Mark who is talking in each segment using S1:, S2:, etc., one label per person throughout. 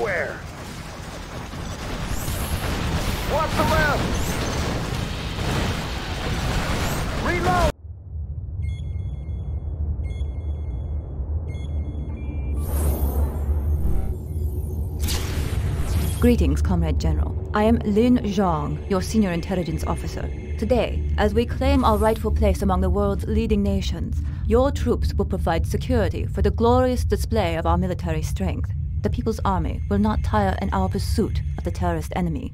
S1: square. Watch the left. Reload.
S2: Greetings, Comrade General. I am Lin Zhang, your senior intelligence officer. Today, as we claim our rightful place among the world's leading nations, your troops will provide security for the glorious display of our military strength. The People's Army will not tire in our pursuit of the terrorist enemy.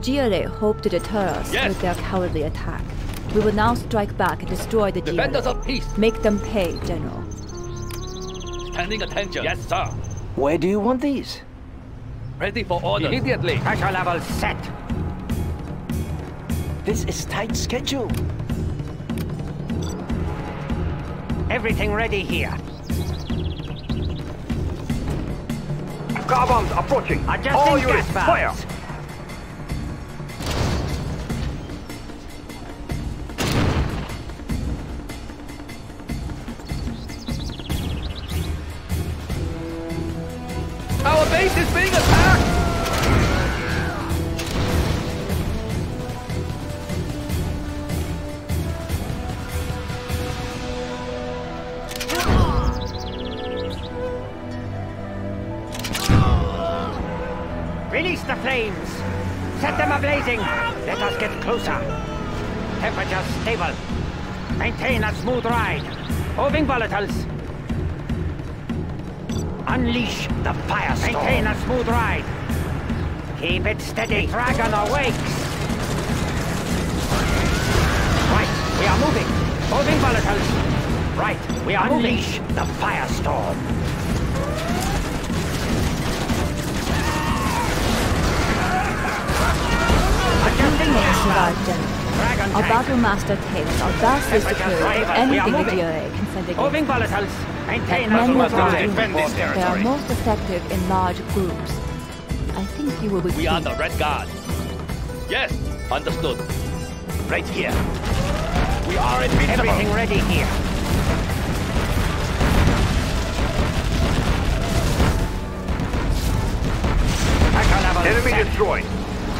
S1: The
S2: GLA hope to deter us
S3: Yes.
S2: with their cowardly attack. We will now strike back and destroy the
S3: Defenders
S2: GLA.
S3: of peace,
S2: Make them pay, General.
S3: standing attention. Yes, sir.
S4: Where do you want these?
S3: Ready for orders.
S4: Immediately.
S1: Pressure level set.
S4: This is tight schedule.
S1: Everything ready here. Car bombs approaching.
S4: Adjusting
S1: All
S4: gas
S1: units,
S4: valves.
S1: fire.
S3: Our
S1: tank.
S2: battle master tanks are vastly
S1: Temperature
S2: superior to
S1: stable. We are
S2: anything the
S1: moving.
S2: GLA can send
S1: Moving
S2: against.
S1: volatiles. Maintain
S2: Like many of our
S1: ride.
S5: defend this
S2: units, they are most effective in large groups. I think you will be
S3: We are the Red Guard. Yes, understood.
S5: Right here. We are invincible.
S1: Everything ready here.
S6: Enemy destroyed.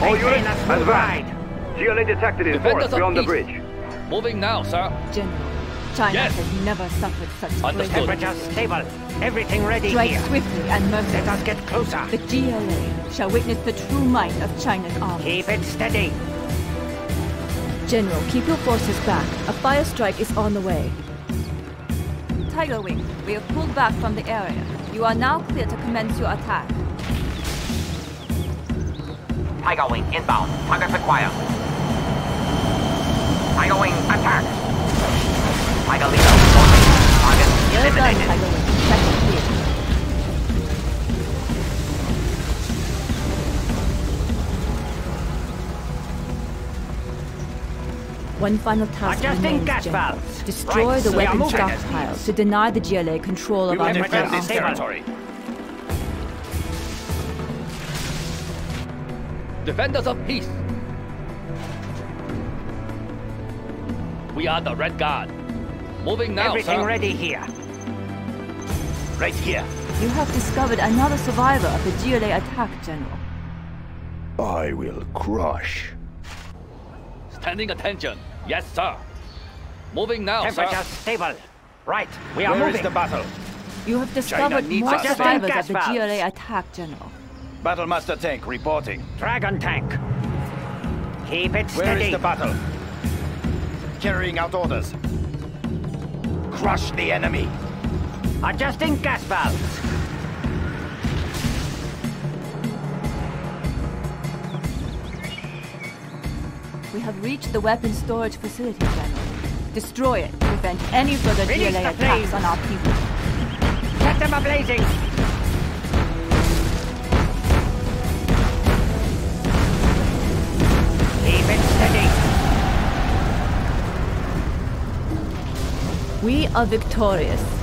S6: All units,
S1: a smooth
S6: advance.
S1: Ride.
S6: GLA detected in
S3: Defenders
S6: forest
S3: of
S6: beyond the
S3: peace.
S6: bridge.
S3: Moving now, sir.
S2: General, China
S3: Yes.
S2: has never suffered such
S3: Understood.
S2: great
S1: Temperature stable. Everything ready
S2: Strike
S1: here.
S2: swiftly and
S1: Let us get closer.
S2: The GLA shall witness the true might of China's army.
S1: Keep it steady.
S2: General, keep your forces back. A fire strike is on the way. Tiger Wing, we have pulled back from the area. You are now clear to commence your attack.
S7: Tiger Wing inbound. Target acquired. Tiger Wing attack. Tiger leader reporting. Target
S2: Well done,
S7: eliminated.
S2: Tiger Wing. Second. One final task
S1: Adjusting
S2: remains,
S1: gas
S2: General.
S1: valves.
S2: Destroy
S1: Right,
S2: the
S1: we are
S2: weapon
S1: moving.
S2: stockpile to deny the GLA control
S5: We
S2: of our
S1: Temperature
S2: nuclear
S5: this
S2: arsenal.
S5: territory.
S3: Defenders of peace. We are the Red Guard. Moving now,
S1: Everything
S3: sir.
S1: ready here.
S5: Right here.
S2: You have discovered another survivor of the GLA attack, General.
S8: I will crush.
S3: Standing attention. Yes, sir. Moving now,
S1: Temperature
S3: sir.
S1: stable. Right, we are
S5: Where is
S1: moving.
S5: the battle?
S2: You have discovered
S5: needs
S2: more
S5: us.
S2: Survivors of the
S1: valves.
S2: GLA attack, General.
S5: Battlemaster tank reporting.
S1: Dragon tank. Keep it
S5: Where
S1: steady.
S5: is the battle? Carrying out orders. Crush the enemy.
S1: Adjusting gas valves.
S2: We have reached the weapons storage facility, General. Destroy it to prevent any further
S1: Release
S2: GLA attacks on our people.
S1: Set them ablazing.
S2: We are victorious.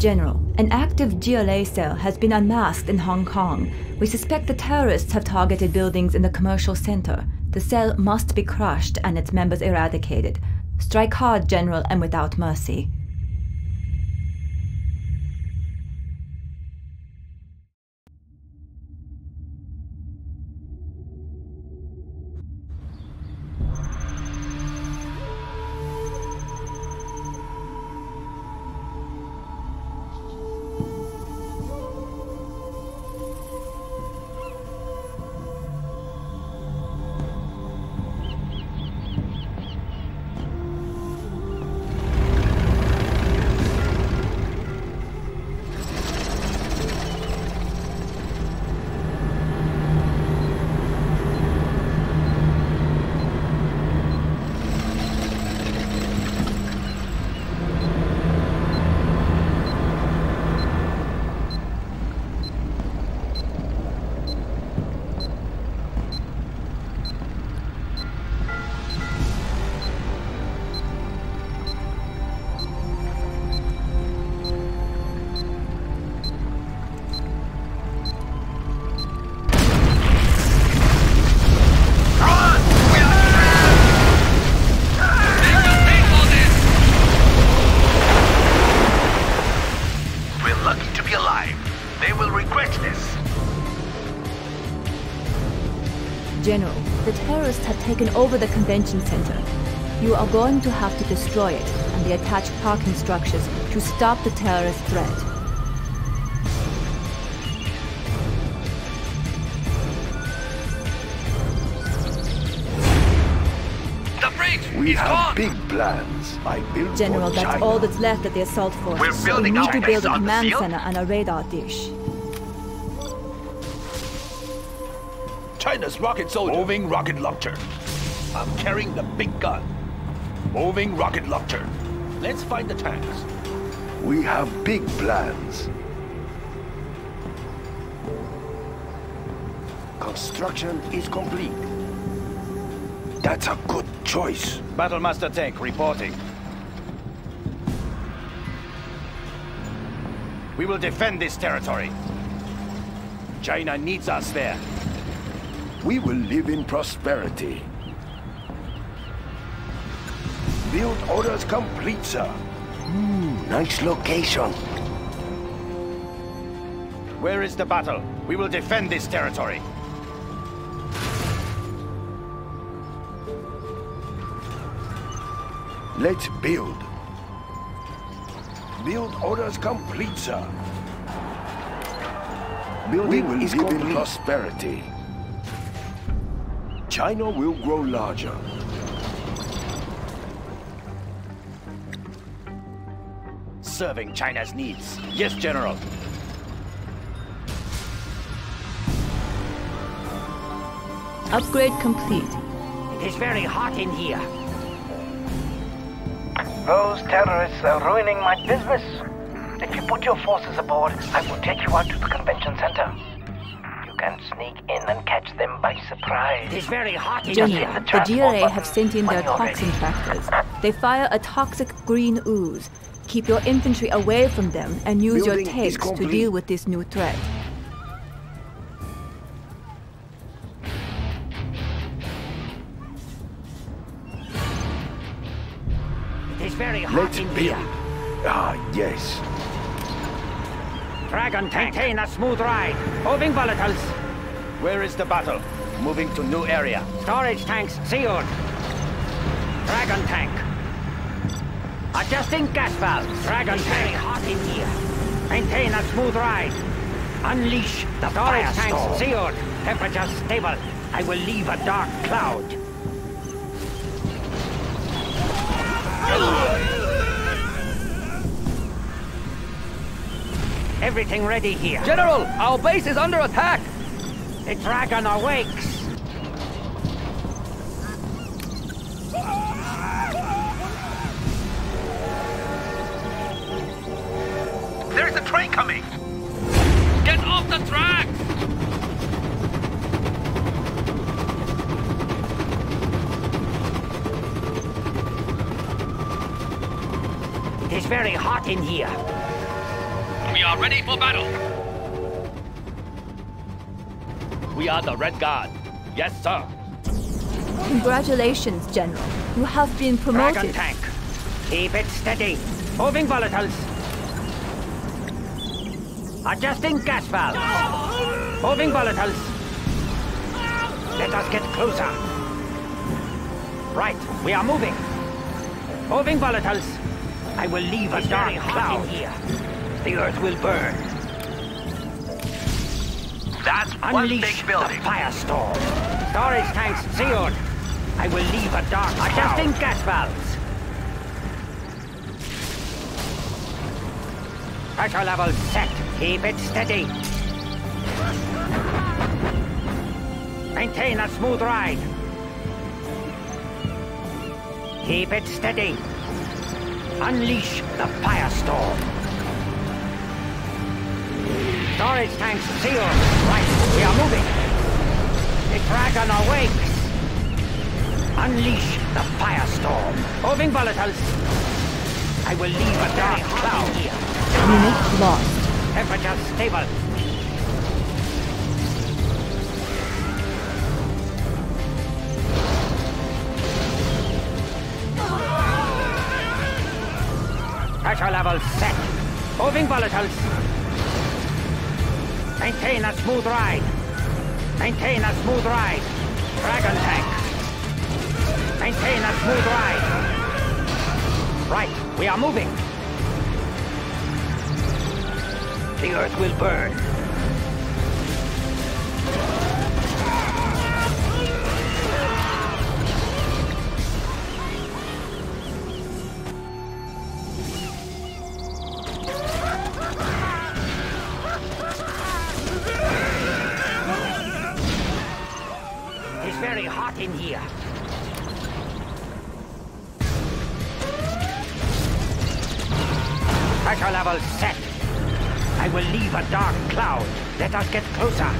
S2: General, an active GLA cell has been unmasked in Hong Kong. We suspect the terrorists have targeted buildings in the commercial center. The cell must be crushed and its members eradicated. Strike hard, General, and without mercy. Taken over the convention center. You are going to have to destroy it and the attached parking structures to stop the terrorist threat.
S5: The bridge
S8: We
S5: is
S8: have
S5: gone.
S8: big plans. I built
S2: General, that's
S8: China.
S2: all that's left of the assault force.
S5: We're
S2: So we need
S5: our
S2: to build a command center and a radar dish.
S5: China's rocket soldier. Moving rocket launcher. I'm carrying the big gun. Moving rocket launcher. Let's find the tanks.
S8: We have big plans. Construction is complete. That's a good choice.
S5: Battlemaster tank reporting. We will defend this territory. China needs us there.
S8: We will live in prosperity. Build orders complete, sir. Hmm, nice location.
S5: Where is the battle? We will defend this territory.
S8: Let's build. Build orders complete, sir. Building we will
S5: is
S8: live in prosperity. China will grow larger.
S5: Serving China's needs. Yes, General.
S2: Upgrade complete.
S1: It's very hot in here.
S7: Those terrorists are ruining my business. If you put your forces aboard, I will take you out to the convention center. You can sneak in and catch them by surprise.
S1: It's very hot in
S2: General,
S1: here.
S2: the GLA have sent in their toxin tractors. They fire a toxic green ooze. Keep your infantry away from them and use your
S8: Building is
S2: tanks to deal with this new threat.
S1: It's very hot
S8: Let's
S1: in
S8: build.
S1: here.
S8: Ah, yes.
S1: Dragon tank. Maintain a smooth ride. Moving volatiles.
S5: Where is the battle? Moving to new area.
S1: Storage tanks sealed. Dragon tank. Adjusting gas valve. Dragon tank. Very hot in here. Maintain a smooth ride. Unleash the storage tanks sealed. Temperature stable. I will leave a dark cloud. Everything ready here.
S3: General, our base is under attack.
S1: The dragon awakes. In here.
S3: We are ready for battle. We are the Red Guard. Yes, sir.
S2: Congratulations, General. You have been promoted.
S1: Dragon
S2: promoted.
S1: tank. Keep it steady. Moving volatiles. Adjusting gas valves. Moving volatiles. Let us get closer. Right, we are moving. Moving volatiles. I will leave a dark cloud here. The earth will burn.
S7: That's one
S1: Unleash
S7: big
S1: the
S7: building.
S1: firestorm. Storage tanks sealed. I will leave a dark cloud. Adjusting gas valves. Pressure level set. Keep it steady. Maintain a smooth ride. Keep it steady. Unleash the firestorm. Storage tanks sealed. Right, we are moving. The dragon awakes. Unleash the firestorm. Moving volatiles. I will leave a dark cloud here.
S2: Unit lost.
S1: Temperature stable. Level set. Moving volatiles. Maintain a smooth ride. Maintain a smooth ride. Dragon tank. Maintain a smooth ride. Right, we are moving. The earth will burn. A dark cloud. Let us get closer.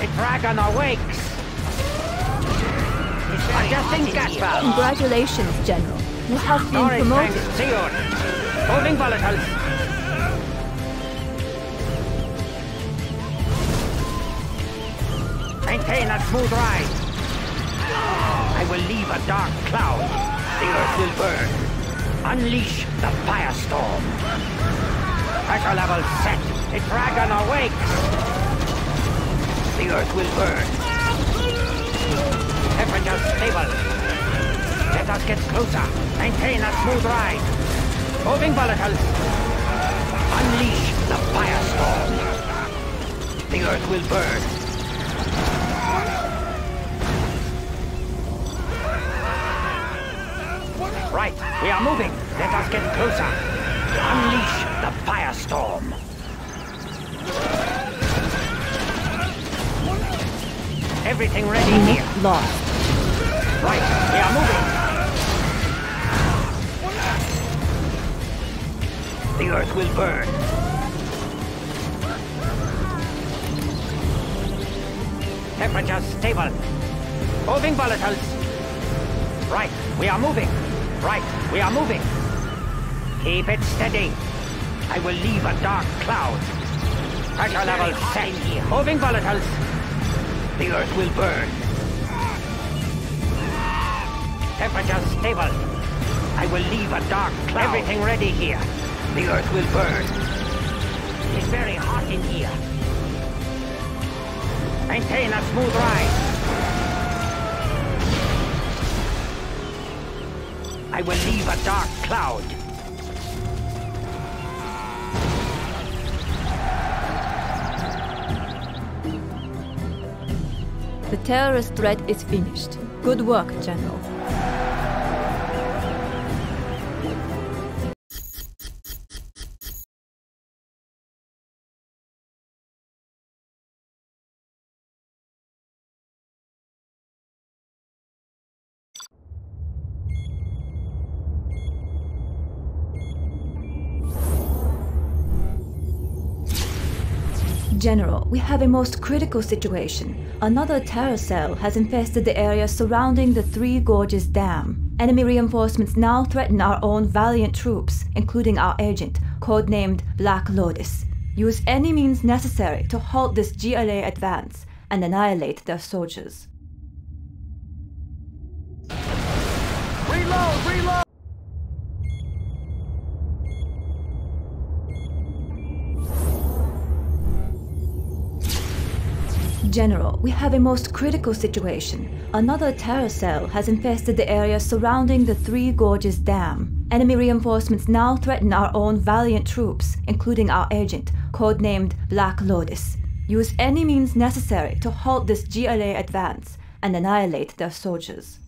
S1: The dragon awakes. Adjusting gas valve.
S2: Congratulations, General. You have been
S1: Storage
S2: promoted.
S1: tanks sealed. Moving volatiles. Maintain a smooth ride. I will leave a dark cloud. The earth will burn. Unleash the firestorm. Pressure level set. The dragon awakes. The earth will burn. Temperature stable. Let us get closer. Maintain a smooth ride. Moving volatiles. Unleash the firestorm. The earth will burn. Right, we are moving. Let us get closer. Unleash the firestorm. Everything ready here.
S2: Lost.
S1: Right, we are moving. The earth will burn. Temperature stable. Moving volatiles. Right, we are moving. Right, we are moving. Keep it steady. I will leave a dark cloud. Pressure level set. Moving volatiles. The earth will burn. Temperature stable. I will leave a dark cloud. Everything ready here. The earth will burn. It's very hot in here. Maintain a smooth ride. I will leave a dark cloud.
S2: Terrorist threat is finished. Good work, General. General, we have a most critical situation. Another terror cell has infested the area surrounding the Three Gorges Dam. Enemy reinforcements now threaten our own valiant troops, including our agent, codenamed Black Lotus. Use any means necessary to halt this GLA advance and annihilate their soldiers. General, we have a most critical situation. Another terror cell has infested the area surrounding the Three Gorges Dam. Enemy reinforcements now threaten our own valiant troops, including our agent, codenamed Black Lotus. Use any means necessary to halt this GLA advance and annihilate their soldiers.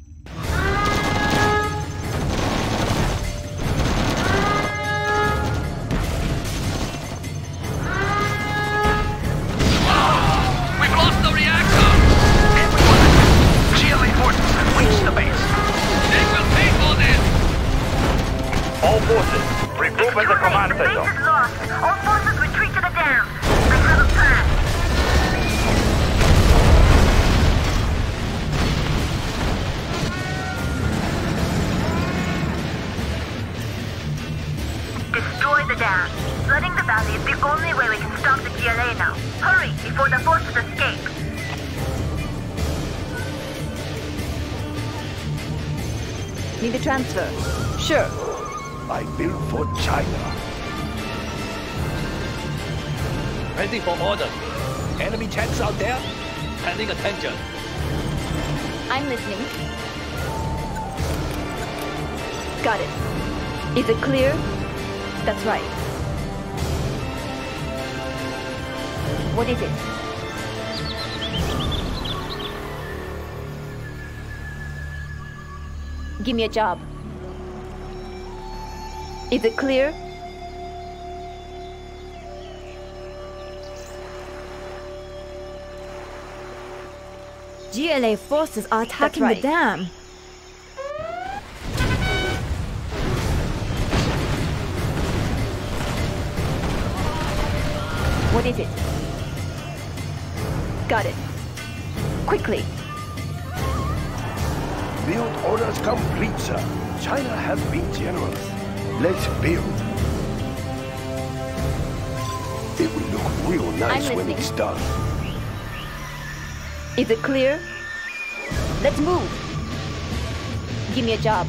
S7: Forces,
S6: regroup at the command
S9: the base
S6: center.
S9: is lost. All forces retreat to the dam. I have a plan. Destroy the dam. Flooding the valley is the only way we can stop the GLA now. Hurry before the forces escape.
S2: Need a transfer? Sure.
S8: I built for China.
S3: Ready for orders.
S5: Enemy tanks out there?
S3: Pending attention.
S2: I'm listening. Got it. Is it clear? That's right. What is it? Give me a job. Is it clear? GLA forces are attacking
S10: right.
S2: the dam. What is it? Got it. Quickly.
S8: Build orders complete, sir. China has been generous. Let's build. It will look real nice when it's done.
S2: Is it clear? Let's move. Give me a job.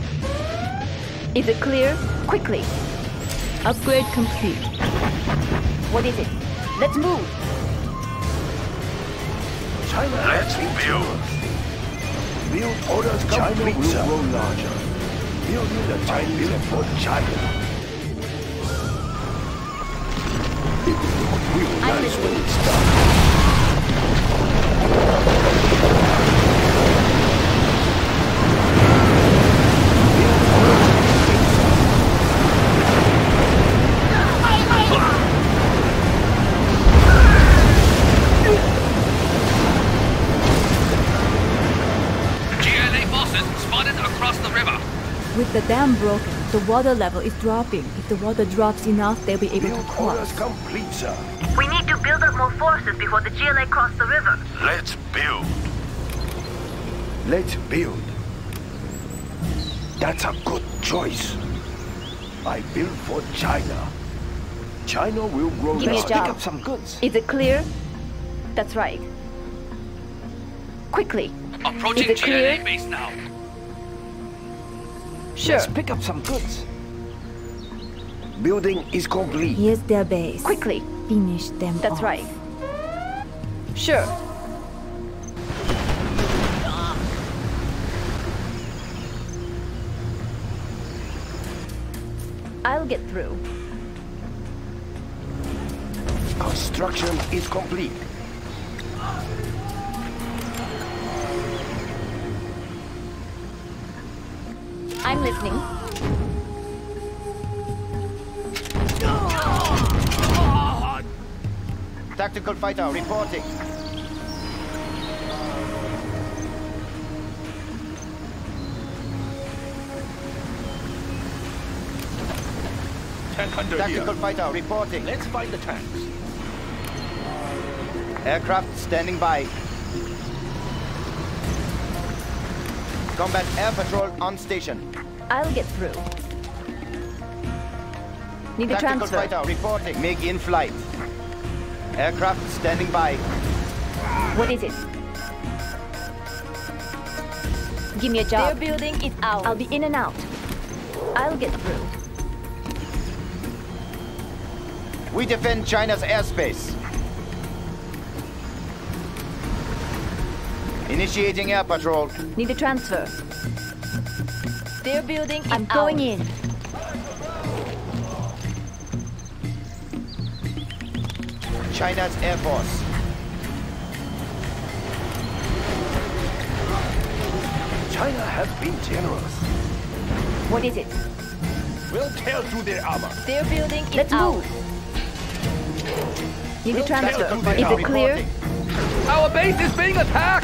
S2: Is it clear? Quickly. Upgrade complete. What is it? Let's move.
S8: China Let's build. Build orders complete, China will grow larger. Building the time built for China. It will look real nice when it's done.
S2: Dam broken, the water level is dropping. If the water drops enough, they'll be able to
S8: Build
S2: cross.
S8: orders complete, sir.
S9: We need to build up more forces before the GLA cross the river.
S8: Let's build. Let's build. That's a good choice. I build for China. China will grow
S2: Give me a
S8: large.
S2: job.
S11: Pick up some goods.
S2: Is it clear? That's right. Quickly.
S3: Approaching
S2: Is?
S3: GLA base now.
S2: Sure.
S11: Let's pick up some goods.
S8: Building is complete.
S2: Here's their base. Quickly. Finish them
S10: That's
S2: off.
S10: right. Sure. I'll get through.
S8: Construction is complete.
S10: I'm listening.
S5: Tactical fighter reporting.
S12: Tank under
S5: Tactical
S12: here.
S5: fighter reporting.
S12: Let's find the tanks.
S5: Aircraft standing by. Combat air patrol on station.
S10: I'll get through. Need a
S5: Tactical
S10: transfer.
S5: fighter reporting. MiG in flight. Aircraft standing by.
S10: What is it? Give me a job. Their building is out. I'll be in and out. I'll get through.
S5: We defend China's airspace. Initiating air patrol.
S10: Need a transfer. Their building I'm going in.
S5: China's Air Force.
S8: China has been generous.
S10: What is it?
S12: We'll tear through their armor.
S10: Their building is Let's out. move. Need a
S12: We'll
S10: transfer. Is it clear?
S3: Our base is being attacked!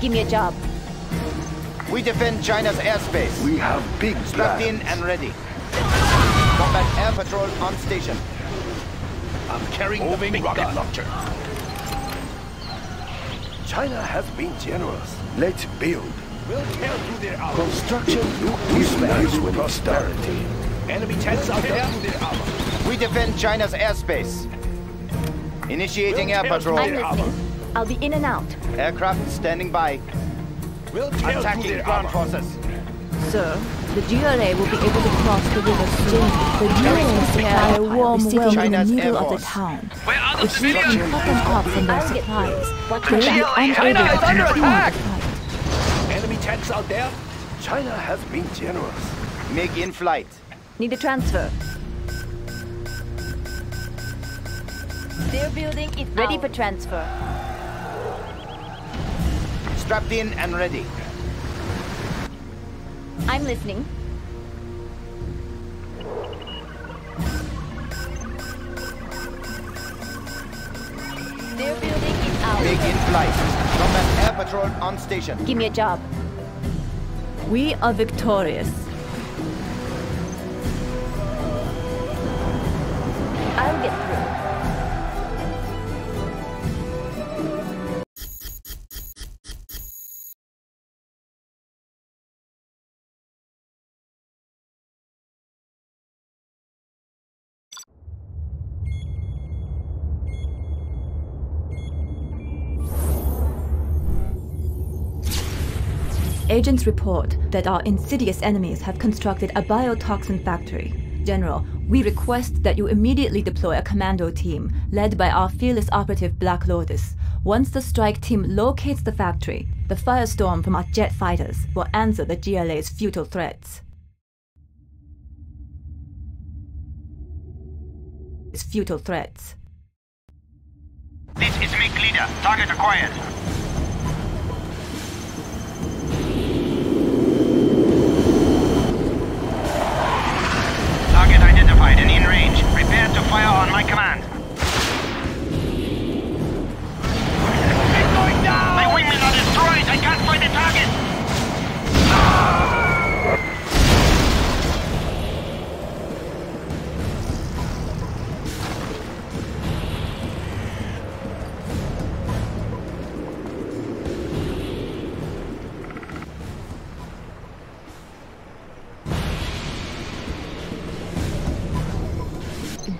S10: Give me a job.
S5: We defend China's airspace.
S8: We have big
S5: Strapped
S8: plans.
S5: in and ready. Combat air patrol on station.
S12: I'm carrying
S8: Moving
S12: the big
S8: rocket
S12: gun.
S8: launcher. China has been generous. Let's build.
S12: We'll tear through their armor.
S8: Construction is nice with prosperity.
S12: Enemy tanks out there through their armor.
S5: We defend China's airspace. Initiating air
S12: We'll tear
S5: patrol.
S10: I'm listening. I'll be in and out.
S5: Aircraft standing by.
S12: We'll tear through
S5: Attacking
S12: their
S5: ground forces.
S2: Sir, the GLA will be able to cross the river soon. The GLA supply a warm
S10: Receiving
S2: welcome in the middle
S5: Air
S2: of the town.
S3: Where are the
S2: If we can
S3: civilians?
S2: cut them off from their supplies,
S10: Watch
S2: they will
S10: the
S2: be
S10: GLA.
S2: unable
S3: China
S2: to
S3: is under
S2: continue
S3: attack.
S2: the fight.
S12: Enemy tanks out there.
S8: China has been generous.
S5: Make in flight.
S10: Need a transfer. Their building is ready for transfer.
S5: Strapped in and ready.
S10: I'm listening. Their building is out.
S5: MiG in flight. Combat air patrol on station.
S10: Give me a job.
S2: We are victorious.
S10: I'll get
S2: Agents report that our insidious enemies have constructed a biotoxin factory. General, we request that you immediately deploy a commando team led by our fearless operative Black Lotus. Once the strike team locates the factory, the firestorm from our jet fighters will answer the GLA's futile threats. Its futile threats.
S13: This is MiG leader. Target acquired. Target identified and in range. Prepare to fire on my command.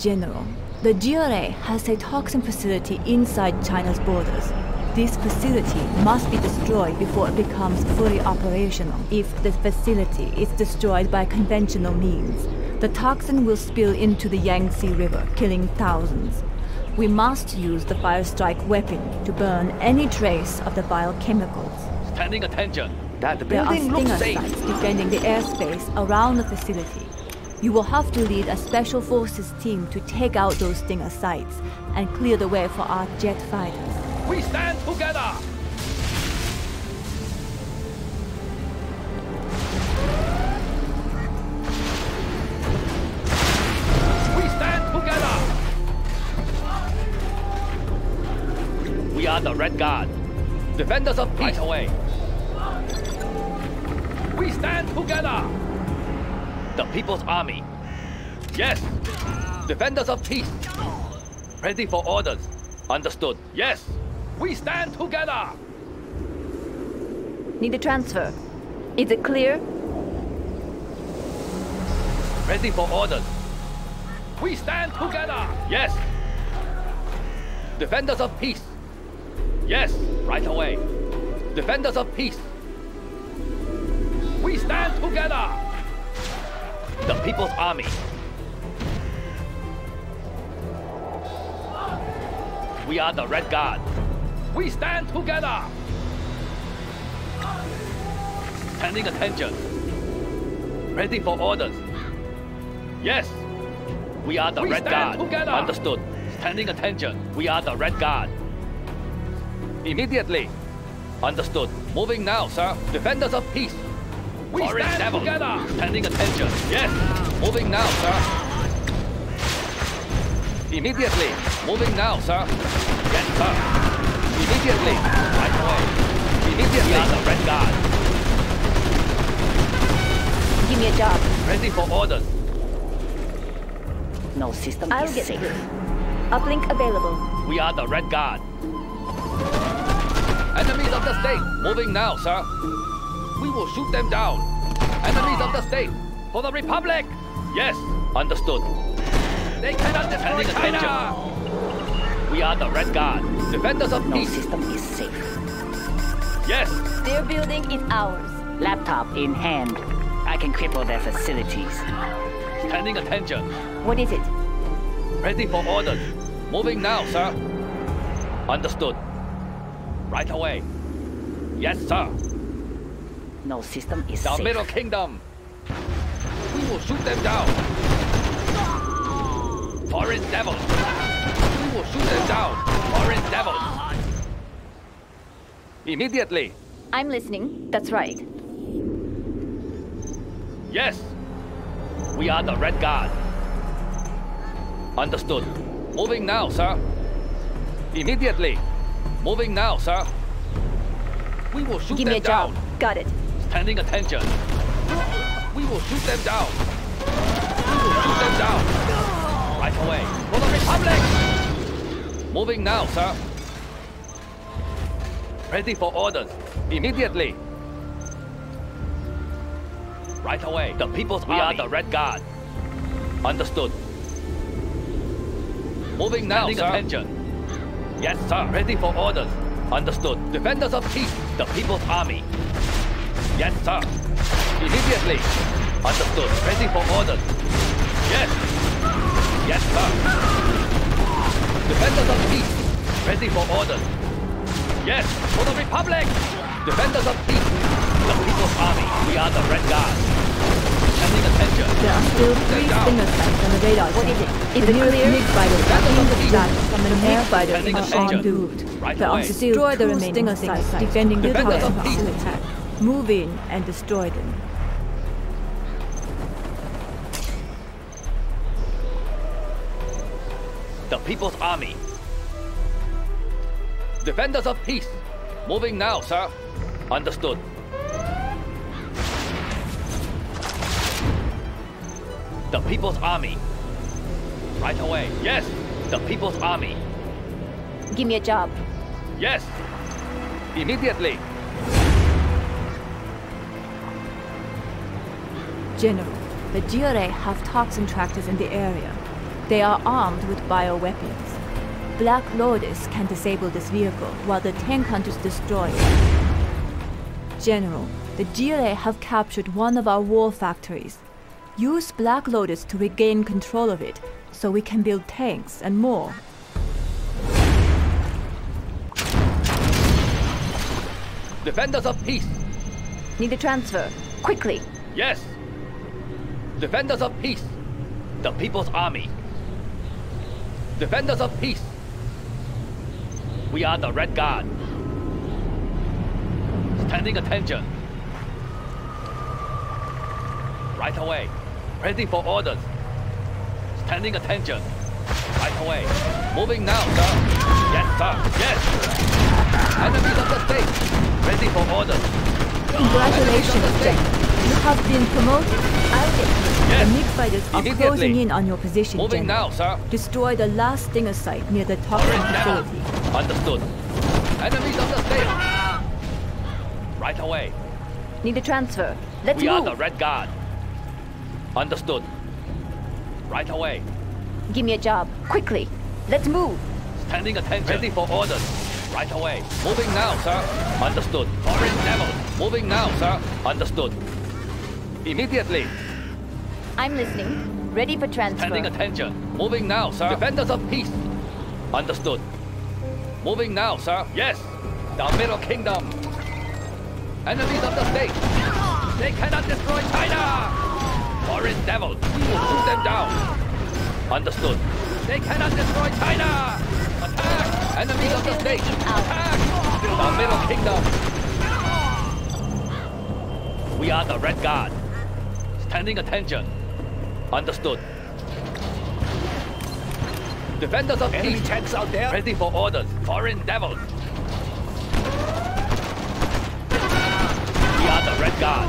S2: General, the GLA has a toxin facility inside China's borders. This facility must be destroyed before it becomes fully operational. If the facility is destroyed by conventional means, the toxin will spill into the Yangtze River, killing thousands. We must use the fire strike weapon to burn any trace of the vile chemicals.
S3: Standing attention.
S5: That
S2: There are
S5: building looks
S2: stinger
S5: safe.
S2: sites defending the airspace around the facility. You will have to lead a special forces team to take out those stinger sites and clear the way for our jet fighters.
S3: We stand together. We stand together. We are the Red Guard. Defenders of peace away. We stand together. The People's Army. Yes. Defenders of peace. Ready for orders. Understood. Yes. We stand together.
S10: Need a transfer. Is it clear?
S3: Ready for orders. We stand together. Yes. Defenders of peace. Yes. Right away. Defenders of peace. We stand together. The People's Army. We are the Red Guard. We stand together. Standing attention. Ready for orders. Yes. We are the
S1: We
S3: Red Guard.
S1: together.
S3: Understood. Standing attention. We are the Red Guard. Immediately. Understood. Moving now, sir. Defenders of peace.
S1: We
S3: Foreign
S1: stand
S3: devil.
S1: together.
S3: Standing attention. Yes. Moving now, sir. Immediately. Moving now, sir. Yes, sir. Immediately. Right away. Immediately. We are the Red Guard.
S10: Give me a job.
S3: Ready for orders.
S4: No system
S10: I'll
S4: is
S10: get
S4: safe.
S10: through. Uplink available.
S3: We are the Red Guard. Enemies of the state. Moving now, sir. We will shoot them down. Enemies of the state. For the Republic. Yes. Understood. They cannot defend China. We are the Red Guard. Defenders of
S4: No
S3: peace.
S4: system is safe.
S3: Yes.
S10: Their building is ours.
S4: Laptop in hand. I can cripple their facilities.
S3: Standing attention.
S10: What is it?
S3: Ready for orders. Moving now, sir. Understood. Right away. Yes, sir.
S4: No system is
S3: The
S4: safe.
S3: Middle Kingdom. We will shoot them down. Foreign devils. We will shoot them down. Foreign devils. Immediately.
S10: I'm listening. That's right.
S3: Yes. We are the Red Guard. Understood. Moving now, sir. Immediately. Moving now, sir. We will shoot
S10: Give
S3: them
S10: me a
S3: down.
S10: job. Got it.
S3: Standing attention. We will shoot them down. We will shoot them down. Right away. For the Republic! Moving now, sir. Ready for orders. Immediately. Right away. The People's we Army. are the Red Guard. Understood. Moving now, Standing sir. attention. Yes, sir. Ready for orders. Understood. Defenders of peace. The People's Army. Yes, sir. Immediately. Understood. Ready for orders. Yes. Yes, sir. Defenders of peace. Ready for orders. Yes, for the Republic. Defenders of peace. The People's Army. We are the Red Guard. Standing attention.
S2: There are still three
S3: down.
S2: stinger sites on the radar
S10: What is it? Is
S2: the
S10: it
S2: nearest
S10: clear?
S2: MiG fighters are
S3: Defenders
S2: being dispatched from an air fighter
S3: Standing
S2: in
S3: attention.
S2: en route.
S3: Right
S2: There are still
S10: Destroy the
S2: two
S10: remaining
S2: stinger
S10: stinger
S2: sites
S10: sites.
S2: defending the
S3: Defenders
S2: tower
S3: of peace.
S2: Facility. Move in and destroy them.
S3: The People's Army. Defenders of peace. Moving now, sir. Understood. The People's Army. Right away. Yes. The People's Army.
S10: Give me a job.
S3: Yes. Immediately.
S2: General, the GLA have toxin tractors in the area. They are armed with bioweapons. Black Lotus can disable this vehicle while the tank hunters destroy it. General, the GLA have captured one of our war factories. Use Black Lotus to regain control of it so we can build tanks and more.
S3: Defenders of peace.
S10: Need a transfer. Quickly.
S3: Yes. Defenders of peace. The People's Army. Defenders of peace. We are the Red Guard. Standing attention. Right away. Ready for orders. Standing attention. Right away. Moving now, sir. Yes, sir. Yes. Enemies of the state. Ready for orders.
S2: Congratulations, Jack. You have been promoted. I'll get you.
S3: Yes.
S2: The MiG fighters are closing in on your position,
S3: Moving
S2: General.
S3: now, sir.
S2: Destroy the last Stinger site near the toxin
S3: Orange now.
S2: facility.
S3: Understood. Enemies of the state. Right away.
S10: Need a transfer. Let's
S3: we are the Red Guard. Understood. Right away.
S10: Give me a job. Quickly. Let's move.
S3: Standing attention. Ready for orders. Right away. Moving now, sir. Understood. Orange Devil. Moving now, sir. Understood. Immediately.
S10: I'm listening. Ready for transfer.
S3: Standing attention. Moving now, sir. Defenders of peace. Understood. Moving now, sir. Yes. The Middle Kingdom. Enemies of the state. They cannot destroy China. Orange Devil. We will shoot them down. Understood. They cannot destroy China. Attack. Enemies of the state. Attack. The Middle Kingdom. We are the Red Guard. Standing attention. Understood. Defenders of
S5: Enemy
S3: peace.
S5: tanks out there?
S3: Ready for orders. Foreign devils. We are the Red Guard.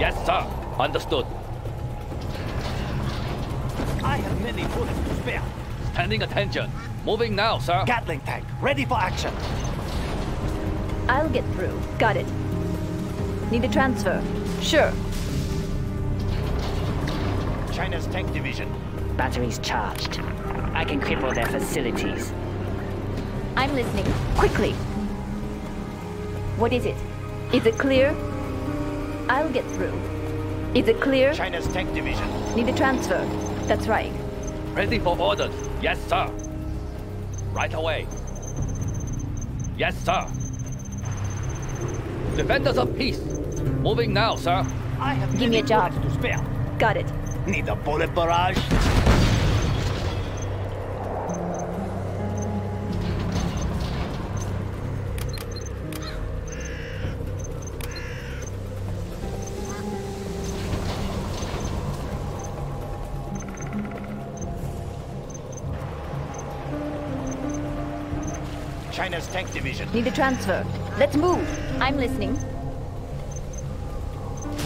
S3: Yes, sir. Understood.
S5: I have many bullets to spare.
S3: Standing attention. Moving now, sir.
S5: Gatling tank, ready for action.
S10: I'll get through. Got it. Need a transfer. Sure.
S5: China's tank division.
S4: Batteries charged. I can cripple their facilities.
S10: I'm listening. Quickly. What is it? Is it clear? I'll get through. Is it clear?
S5: China's tank division.
S10: Need a transfer. That's right.
S3: Ready for orders. Yes, sir. Right away. Yes, sir. Defenders of peace. Moving now, sir.
S5: I have
S10: Give me a job.
S5: to spare.
S10: Got it.
S5: Need a bullet barrage? China's tank division.
S10: Need a transfer. Let's move. I'm listening.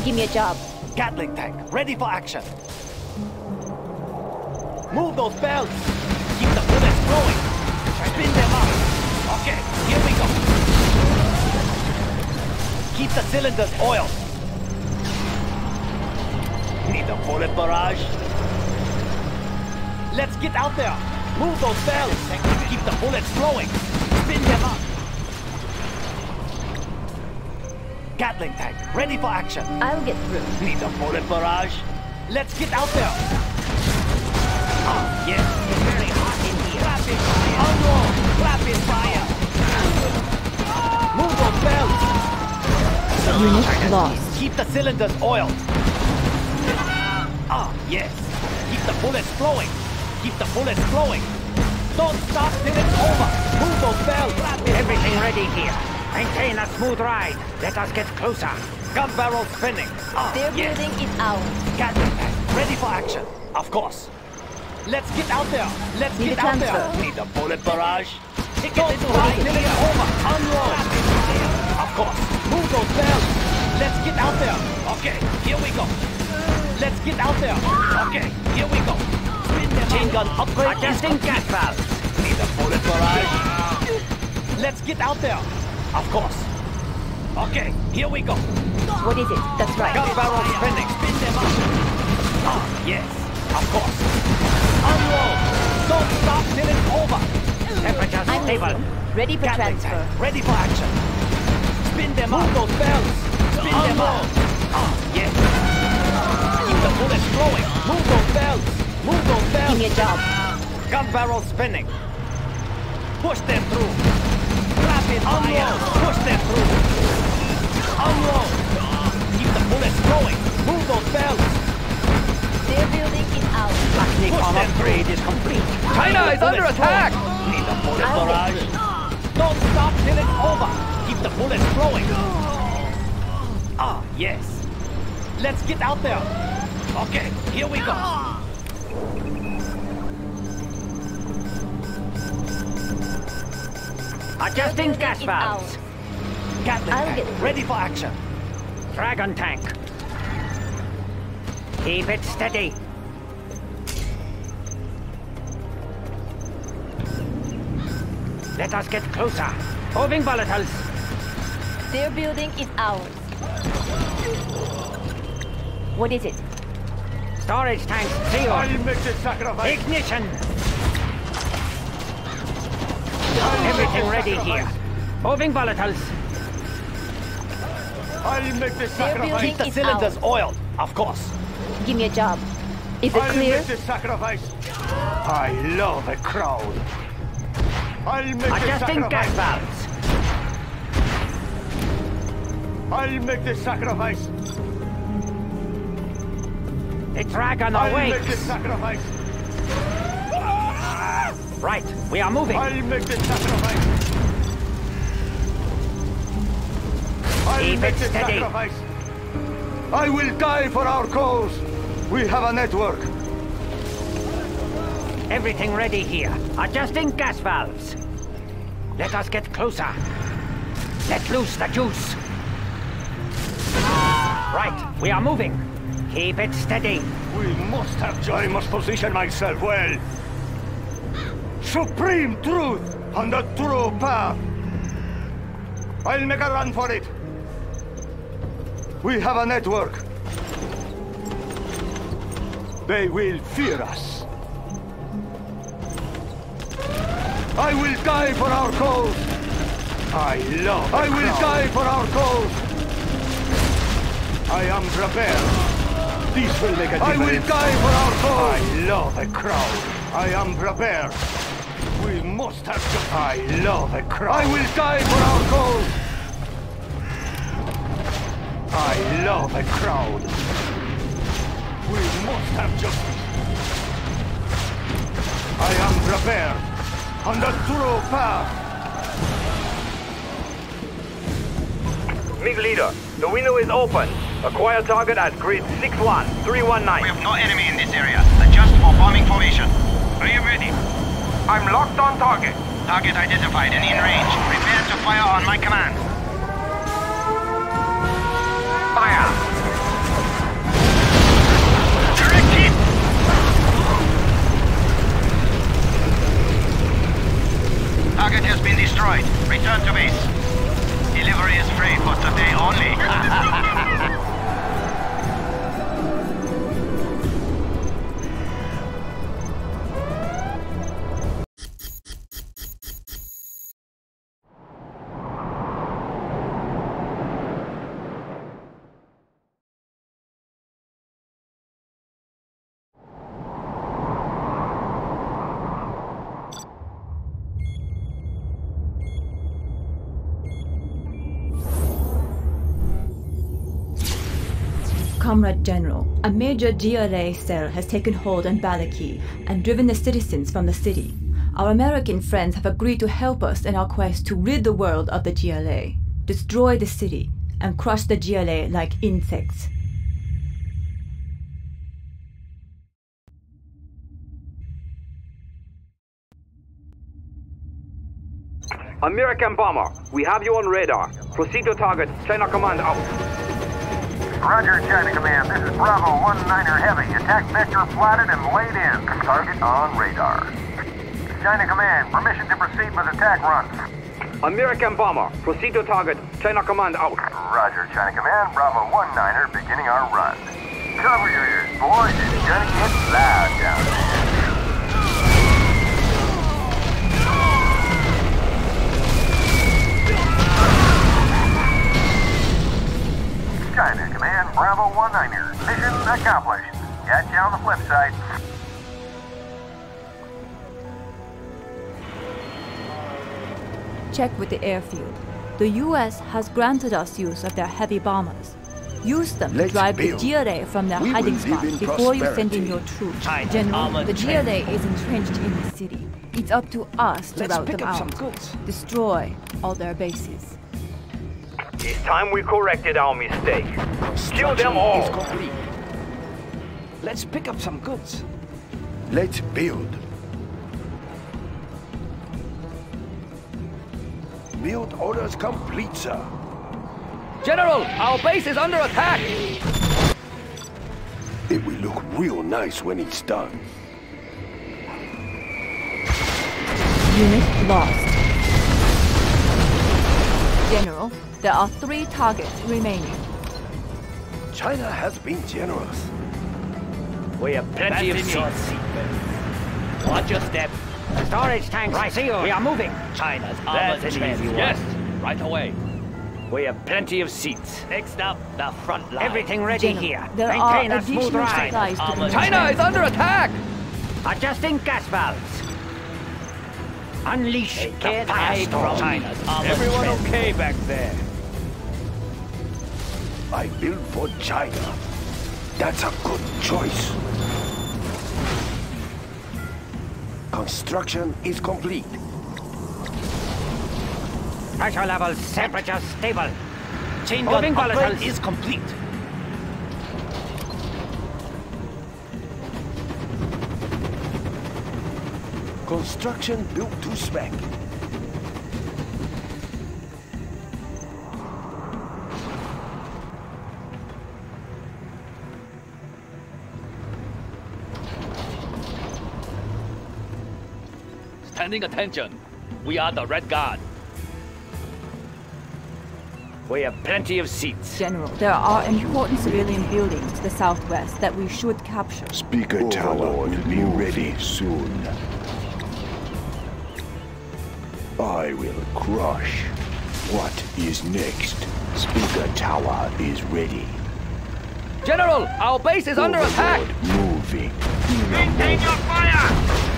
S10: Give me a job.
S5: Gatling tank, ready for action. Move those belts. Keep the bullets flowing. Spin them up. Okay, here we go. Keep the cylinders oiled. Need a bullet barrage. Let's get out there. Move those belts. Keep the bullets flowing. Spin them up. Gatling tank, ready for action.
S10: I'll get through.
S5: Need a bullet barrage? Let's get out there! Yes, it's very hot in here. Rapid fire! Unroll! Rapid fire! Move those belts!
S2: Unit lost.
S5: Keep the cylinders oiled. Ah, yes. Keep the bullets flowing. Keep the bullets flowing. Don't stop till it's over. Move those belts.
S1: Everything ready here. Maintain a smooth ride. Let us get closer.
S5: Gun barrel spinning. Ah,
S10: Their
S5: yes.
S10: building is ours.
S5: Gatling tank, ready for action. Of course. Let's get out there. Let's
S10: Need
S5: get out there. Need a bullet barrage. Don't stop till it's over. Unroll. Of course. Move those bells. Let's get out there. Okay, here we go. Let's get out there. Okay, here we go. Chain gun upgrade
S1: Adjusting
S5: complete.
S1: gas valve.
S5: Need a bullet barrage. Let's get out there. Of course. Okay, here we go.
S10: What is it? That's right.
S5: Gun barrel spinning. Spin them up. Ah, yes, of course. Don't stop till it's over.
S1: Temperature
S10: I'm
S1: stable.
S10: Ready for
S5: Gatling
S10: transfer.
S5: tank, ready for action. Spin them Move those bells. Spin them up. Ah, yes. Keep the bullets flowing. Move those bells. Move those bells.
S10: Give me a job.
S5: Gun barrel spinning. Push them through. Rapid fire. Push them through. Unload. Keep the bullets flowing. Move those bells.
S10: Their building is ours.
S1: Technique
S5: Push
S1: on
S5: them
S1: upgrade is complete.
S3: China is under attack!
S5: Need the bullet barrage. Don't stop till it's over. Keep the bullets flowing. Ah, yes. Let's get out there. Okay, here we go.
S1: Adjusting gas valves.
S10: ours.
S5: Gatling tank, ready for action.
S1: Dragon tank. Keep it steady. Let us get closer. Moving volatiles.
S10: Their building is ours. What is it?
S1: Storage tanks sealed.
S14: I'll make the sacrifice.
S1: Ignition. Everything ready here. Moving volatiles.
S14: I'll make the
S10: Their
S14: sacrifice.
S10: building
S5: The cylinders
S10: ours.
S5: oiled, of course.
S10: Give me a job. Is it
S14: I'll
S10: clear?
S14: make the sacrifice. I love a crowd. I'll make the
S1: Adjusting gas
S14: sacrifice.
S1: valves.
S14: I'll make the sacrifice.
S1: The dragon
S14: I'll make the sacrifice.
S1: Right, we are moving.
S14: I'll make the sacrifice. I'll
S1: Keep
S14: make
S1: it
S14: the
S1: steady.
S14: sacrifice. I will die for our cause. We have a network.
S1: Everything ready here. Adjusting gas valves. Let us get closer. Let loose the juice. Right, we are moving. Keep it steady.
S14: We must have justice. I must position myself well. Supreme truth on the true path. I'll make a run for it. We have a network. They will fear us. I will die for our cause. I love. I will die for our cause. I am prepared. This will make a difference. I will die for our cause. I love a crowd. I am prepared. We must have justice. I love a crowd. I will die for our cause. I love a crowd. Am prepared. On the true path.
S6: MiG leader, the window is open. Acquire target at grid 61319.
S15: We have no enemy in this area. Adjust for bombing formation. Are you ready?
S6: I'm locked on target.
S15: Target identified and in range. Prepare to fire on my command.
S6: Fire!
S15: Target has been destroyed. Return to base. Delivery is free for today only.
S2: Comrade General, a major GLA cell has taken hold on Balaki and driven the citizens from the city. Our American friends have agreed to help us in our quest to rid the world of the GLA, destroy the city, and crush the GLA like insects.
S6: American bomber, we have you on radar. Proceed to target. China command out.
S15: Roger, China Command. This is Bravo 1-9er Heavy. Attack vector plotted and laid in. Target on radar. China Command, permission to proceed with attack runs.
S6: American bomber, proceed to target. China command out.
S15: Roger, China Command. Bravo 1-9er, beginning our run. Cover your ears, boys. It's gonna get loud down there. 1-9er. Mission accomplished. Catch you on the flip side.
S2: Check with the airfield. The US has granted us use of their heavy bombers. Use them
S16: Let's
S2: to drive
S16: build.
S2: the GLA from their
S16: We
S2: hiding spot
S16: in
S2: before you send in your troops.
S5: China's
S2: General,
S5: armored
S2: the
S5: train.
S2: GLA is entrenched in the city. It's up to us to
S5: Let's
S2: rout them out. Destroy all their bases.
S6: It's time we corrected our mistake. Kill them
S5: Construction
S6: all.
S5: is complete. Let's pick up some goods.
S16: Let's build. Build orders complete, sir.
S3: General, our base is under attack!
S16: It will look real nice when it's done.
S2: Unit lost. General, there are three targets remaining.
S16: China has been generous.
S1: We have plenty of
S5: Fasten your
S1: seats.
S5: Watch your step.
S1: Storage tanks right. sealed. We are moving.
S5: China's
S1: That's
S5: armored
S1: an
S5: train.
S1: easy one.
S3: Yes, right away.
S1: We have plenty of seats.
S5: Next up, the front line.
S1: Everything ready
S2: General,
S1: here.
S2: there
S1: Maintain
S2: are
S1: a smooth ride.
S2: supplies to
S3: China is under attack!
S1: Adjusting gas valves. Unleash
S5: They
S1: the
S5: can't from
S1: firestorm.
S5: China's armored
S3: Everyone
S5: train.
S3: okay back there?
S16: I build for China. That's a good choice. Construction is complete.
S1: Pressure levels, temperature stable.
S5: Chain gun upgrade is complete.
S16: Construction built to spec.
S3: Standing attention. We are the Red Guard.
S1: We have plenty of seats.
S2: General, there are important civilian buildings to the southwest that we should capture.
S16: Speaker oh, Tower will be ready soon. I will crush. What is next? Speaker Tower is ready.
S3: General, our base is oh, under attack!
S16: Overlord moving.
S6: Maintain your fire!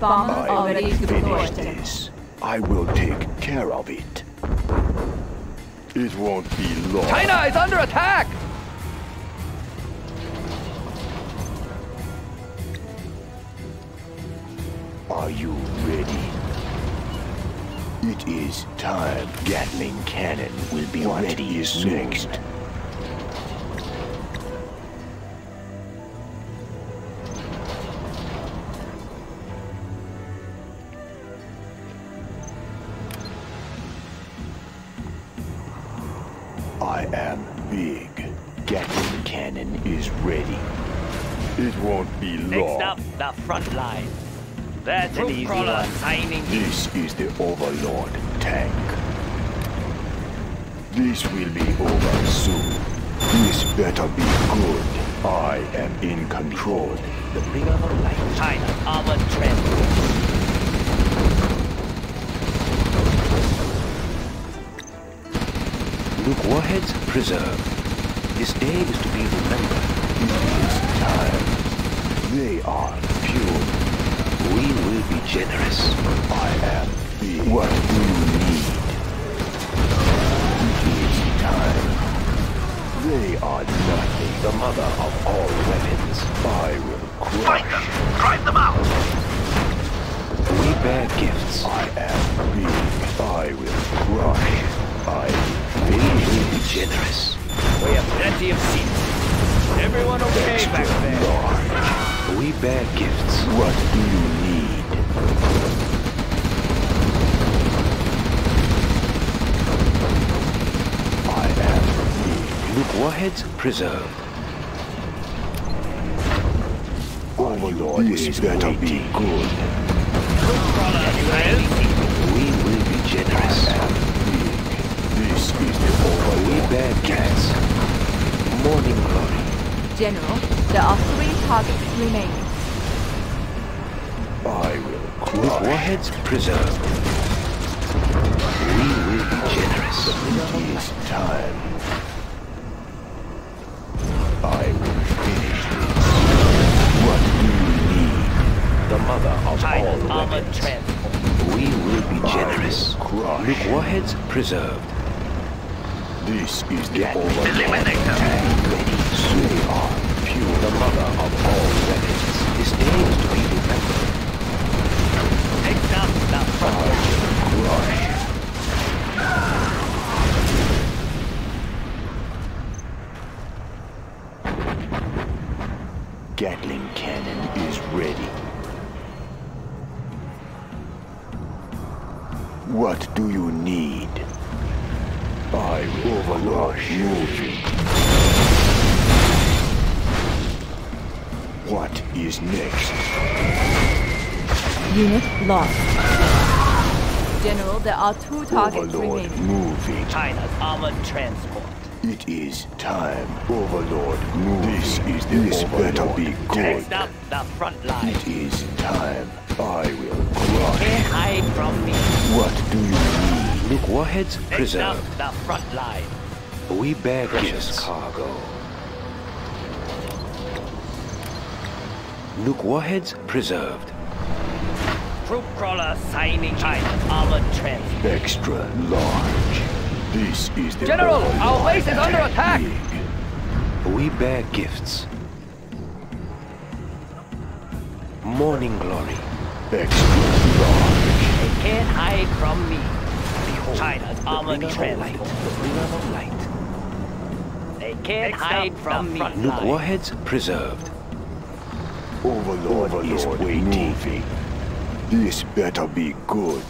S2: Carpet bombers
S16: I
S2: are ready to
S16: this. I will take care of it. It won't be long.
S3: China is under attack!
S16: Are you ready? It is time. Gatling cannon will be ready is next.
S5: An easy
S3: crawler
S5: one.
S3: signing
S16: This is the Overlord tank. This will be over soon. This better be good. I am in control.
S5: The bigger the light. China's armored train.
S16: Look, warheads preserved. This day is to be remembered. It is time. They are pure. We will be generous. I am big. What do you need? It is time. They are nothing. The mother of all weapons. I will crush.
S15: Drive them out!
S16: We bear gifts. I am big. I will crush. I will will be generous.
S1: We have plenty of seats.
S3: Everyone okay
S16: Extra
S3: back there?
S16: large. We bear gifts. What do you need? I am big. Look, warheads preserved. Overlord this better be good.
S5: Troop crawler
S16: We will be generous. This is the over. We bad cats. Morning glory.
S2: General, there are three targets remaining.
S16: I will crush. Warheads preserved. We will be generous. It is time.
S5: China's armored
S16: weapons.
S5: transport.
S16: We will be generous. Look, warheads preserved. This is the Eliminator. Tank ready. They are pure. The mother of all weapons. His name is to be
S2: lost. General, there are two targets
S16: Overlord
S2: remaining.
S16: moving.
S5: China's armored transport.
S16: It is time. Overlord moving. This is the this better be good.
S5: Take down the front line.
S16: It is time. I will crush.
S5: Can't hide from me.
S16: What do you need? Look, warheads
S5: Take down
S16: preserved.
S5: the front line.
S16: We bear precious cargo. Nuke warheads preserved.
S5: Troop crawler signing China's armored transport.
S16: Extra large. This is the
S5: General, our base is under attack.
S16: Big. We bear gifts. Morning glory. Extra large.
S5: They can't hide from me. Behold, China's armored transport. They can't hide from me.
S16: Nuke warheads preserved. Overlord, is waiting. This better be good.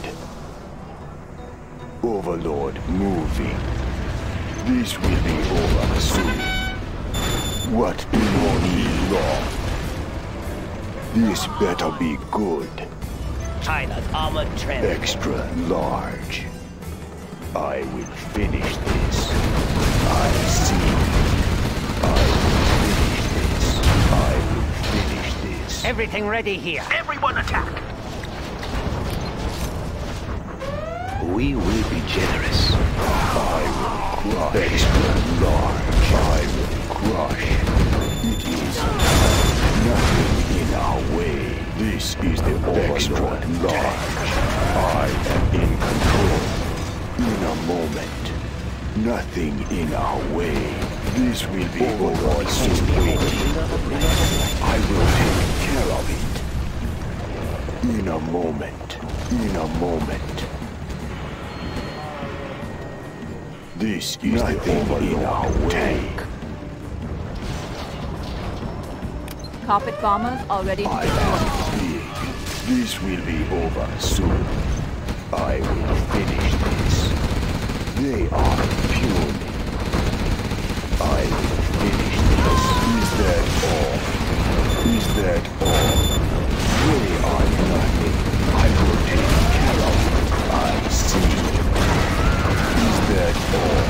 S16: Overlord moving. This will be over soon. What do you need, Lord? This better be good.
S5: China's armored transport.
S16: Extra large. I will finish this. I see. I will finish this. I will finish this.
S1: Everything ready here.
S5: Everyone attack!
S16: We will be generous. I will crush. Extra large. I will crush. It is nothing in our way. This is the extra large. I am in control. In a moment. Nothing in our way. This will be over soon. I will take care of it. In a moment. In a moment. This is Nothing the in our tank.
S2: Carpet bombers already
S16: I
S2: deployed.
S16: am big. This will be over soon. I will finish this. They are puny. I will finish this. Is that all? Is that all? They are nothing. I will take that all?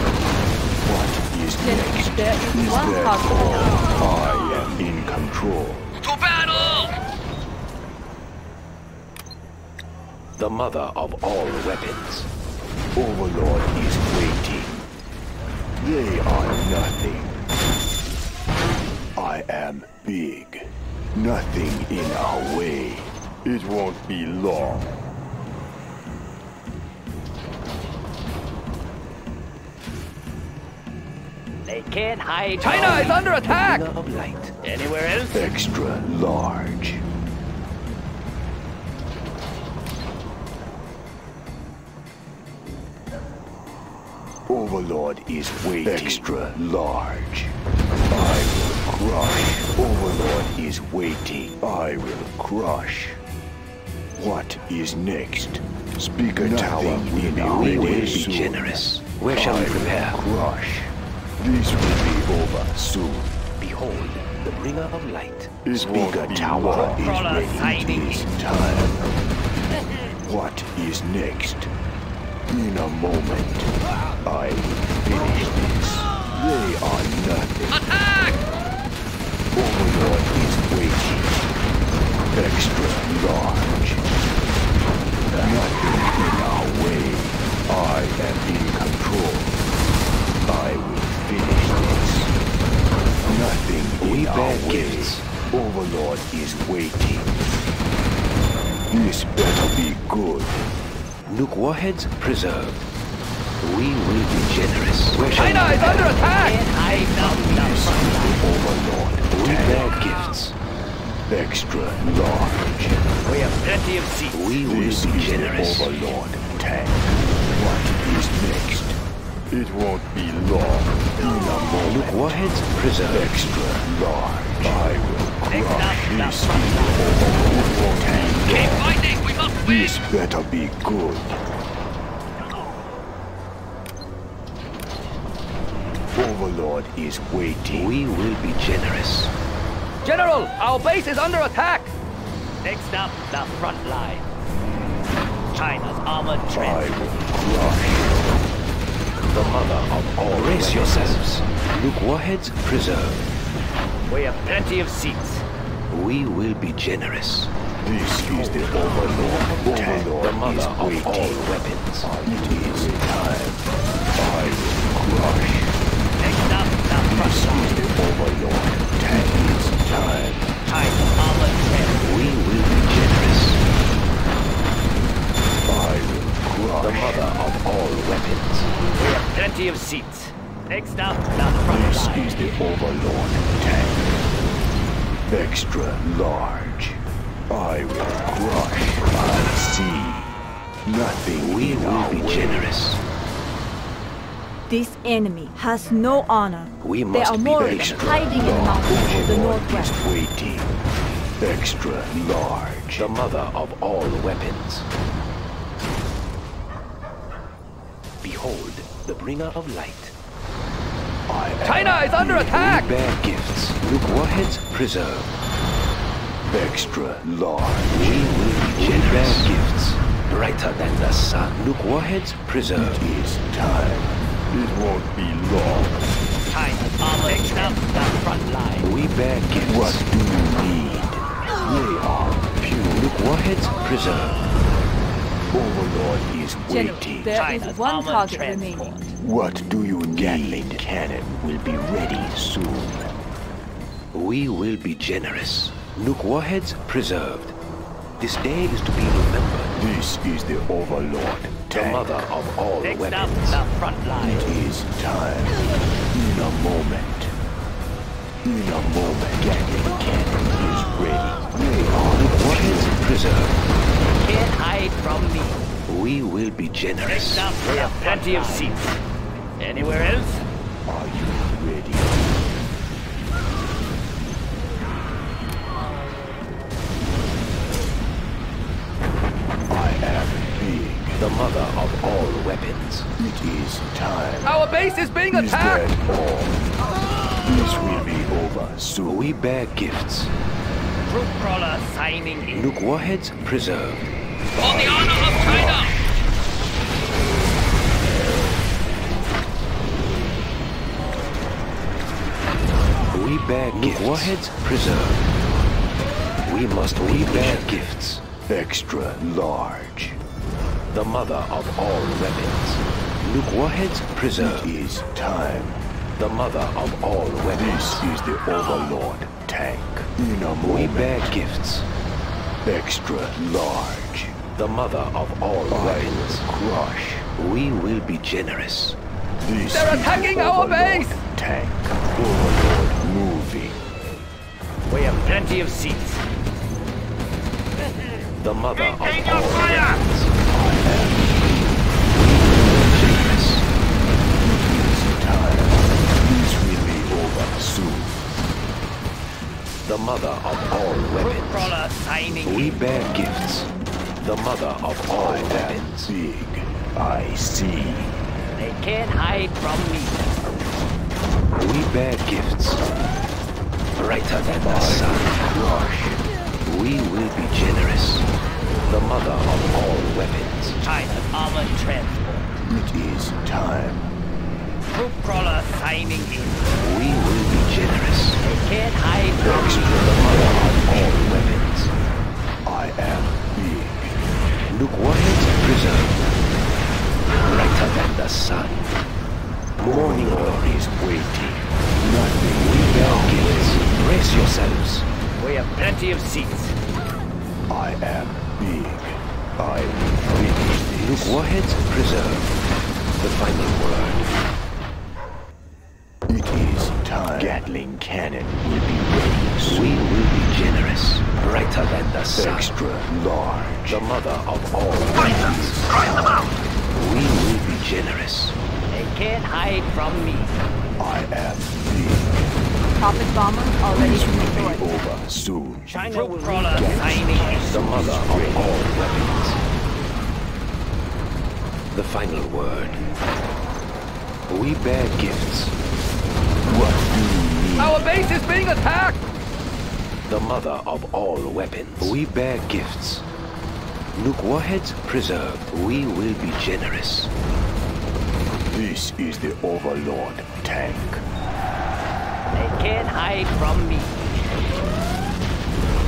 S16: What is next?
S2: Is
S16: that all? I am in control.
S5: To battle!
S16: the mother of all weapons. Overlord is waiting. They are nothing. I am big. Nothing in our way. It won't be long.
S5: Can't hide.
S3: China is under attack!
S16: Of light.
S5: Anywhere else?
S16: Extra large. Overlord is waiting. Extra large. I will crush. Overlord is waiting. I will crush. What is next? Speaker Tower in our
S17: We will
S16: way
S17: be generous. Where shall we
S16: I will
S17: prepare?
S16: Crush. This will be over soon.
S17: Behold, the bringer of light.
S16: Speaker Tower is
S5: Crawler
S16: ready. It
S5: signing
S16: time. What is next? In a moment, I will finish this. They are nothing. Attack! Overlord is waiting. Extra large. Nothing in our way. I am in control. I will finish this. Nothing in our way. Overlord is waiting. This better be good.
S17: Nuke warheads preserved. We will be generous. Where shall
S3: China is under attack!
S17: I know Overlord. We bear gifts.
S16: Extra large.
S3: We have plenty of seats.
S17: We will
S16: This
S17: be
S16: is
S17: generous.
S16: the Overlord tank. What is next? It won't be long. In a moment.
S17: Warheads preserved.
S16: Extra large. I will
S3: Next up,
S16: crush
S3: the
S16: this
S3: front
S16: Overlord tank.
S3: Keep fighting, we must win!
S16: This better be good. Overlord is waiting.
S17: We will be generous.
S3: General, our base is under attack! Next up, the front line. China's armored
S16: I will crush.
S17: The mother of all Brace yourselves. Nuke warheads preserved.
S3: We have plenty of seats.
S17: We will be generous.
S16: This is the Overlord. tank.
S17: The
S16: Overlord
S17: mother
S16: is
S17: of
S16: waiting.
S17: all weapons.
S16: It is time. I will crush.
S3: Next up, the
S16: This is the Overlord. Tank is time.
S3: China's seats. Next up, the front
S16: This
S3: line.
S16: is the Overlord tank. Extra large. I will crush. I see. Nothing
S17: We
S16: in
S17: will
S16: our
S17: be
S16: way.
S17: generous.
S2: This enemy has no honor.
S17: We
S2: They are
S17: be
S2: more hiding in the mountains of the northwest.
S16: waiting. Extra large.
S17: The mother of all weapons. Behold, the bringer of light.
S3: China is under attack!
S17: We bear gifts. Nuke warheads preserved.
S16: extra large.
S17: We will be generous. gifts. Brighter than the sun. Nuke warheads preserved.
S16: It is time. It won't be long.
S3: China's armored Next up, the front line.
S17: We bear gifts.
S16: What do you need? They are pure.
S17: Nuke warheads preserved.
S16: Overlord is
S2: General,
S16: waiting.
S2: there
S3: China's
S2: is one
S3: armored
S2: target
S3: transport.
S2: remaining.
S16: What do you need? Gatling cannon will be ready soon.
S17: We will be generous. Nuke warheads preserved. This day is to be remembered.
S16: This is the Overlord
S17: The mother of all
S3: Next up,
S17: weapons.
S3: the front line.
S16: It is time. In a moment. In a moment, Gatling cannon is ready. They are
S17: Nuke warheads preserved.
S3: Can't hide from me.
S17: We will be generous.
S3: Next up, we have plenty of seats. Anywhere else?
S16: Are you ready? I am big.
S17: The mother of all weapons.
S16: It is time.
S3: Our base is being
S16: Is
S3: attacked!
S16: that all? This will be over soon.
S17: We bear gifts.
S3: Troop crawler signing in.
S17: Nuke warheads preserved.
S3: For the honor of China!
S17: We bear Nuke warheads preserved. We must we bear gifts.
S16: Extra large.
S17: The mother of all weapons. Nuke warheads preserved.
S16: It is time.
S17: The mother of all weapons.
S16: This is the Overlord tank. In a
S17: We bear gifts.
S16: Extra large.
S17: The mother of all
S16: I
S17: weapons.
S16: crush.
S17: We will be generous.
S16: This
S3: They're attacking
S16: the
S3: our base!
S16: Tank. Overlord moving.
S3: We have plenty of seats.
S17: The mother of
S6: Maintain
S17: all
S6: your fire!
S17: weapons. Generous.
S16: It's time. This will be over soon.
S17: The mother of all weapons. We bear gifts. The mother of all
S16: I am
S17: weapons.
S16: big. I see.
S3: They can't hide from me.
S17: We bear gifts. Brighter than the sun.
S16: Crush.
S17: We will be generous. The mother of all weapons.
S5: China's armored transport.
S16: It is time.
S5: Troop crawler signing in.
S17: We will be generous.
S5: They can't hide from
S17: Extra the mother of all weapons.
S16: Gatling cannon will be ready soon.
S17: We will be generous. Brighter than the sun.
S16: Extra large.
S17: The mother of all weapons. Try them out. We will be generous.
S5: They can't hide from me.
S16: I am the...
S2: Prophet bomber already
S16: This will be over soon.
S5: China Troop crawler signing.
S17: The mother of all weapons. The final word. We bear gifts.
S16: What do you need?
S3: Our base is being attacked!
S17: The mother of all weapons. We bear gifts. Nuke warheads preserved. We will be generous.
S16: This is the Overlord tank.
S5: They can't hide from me.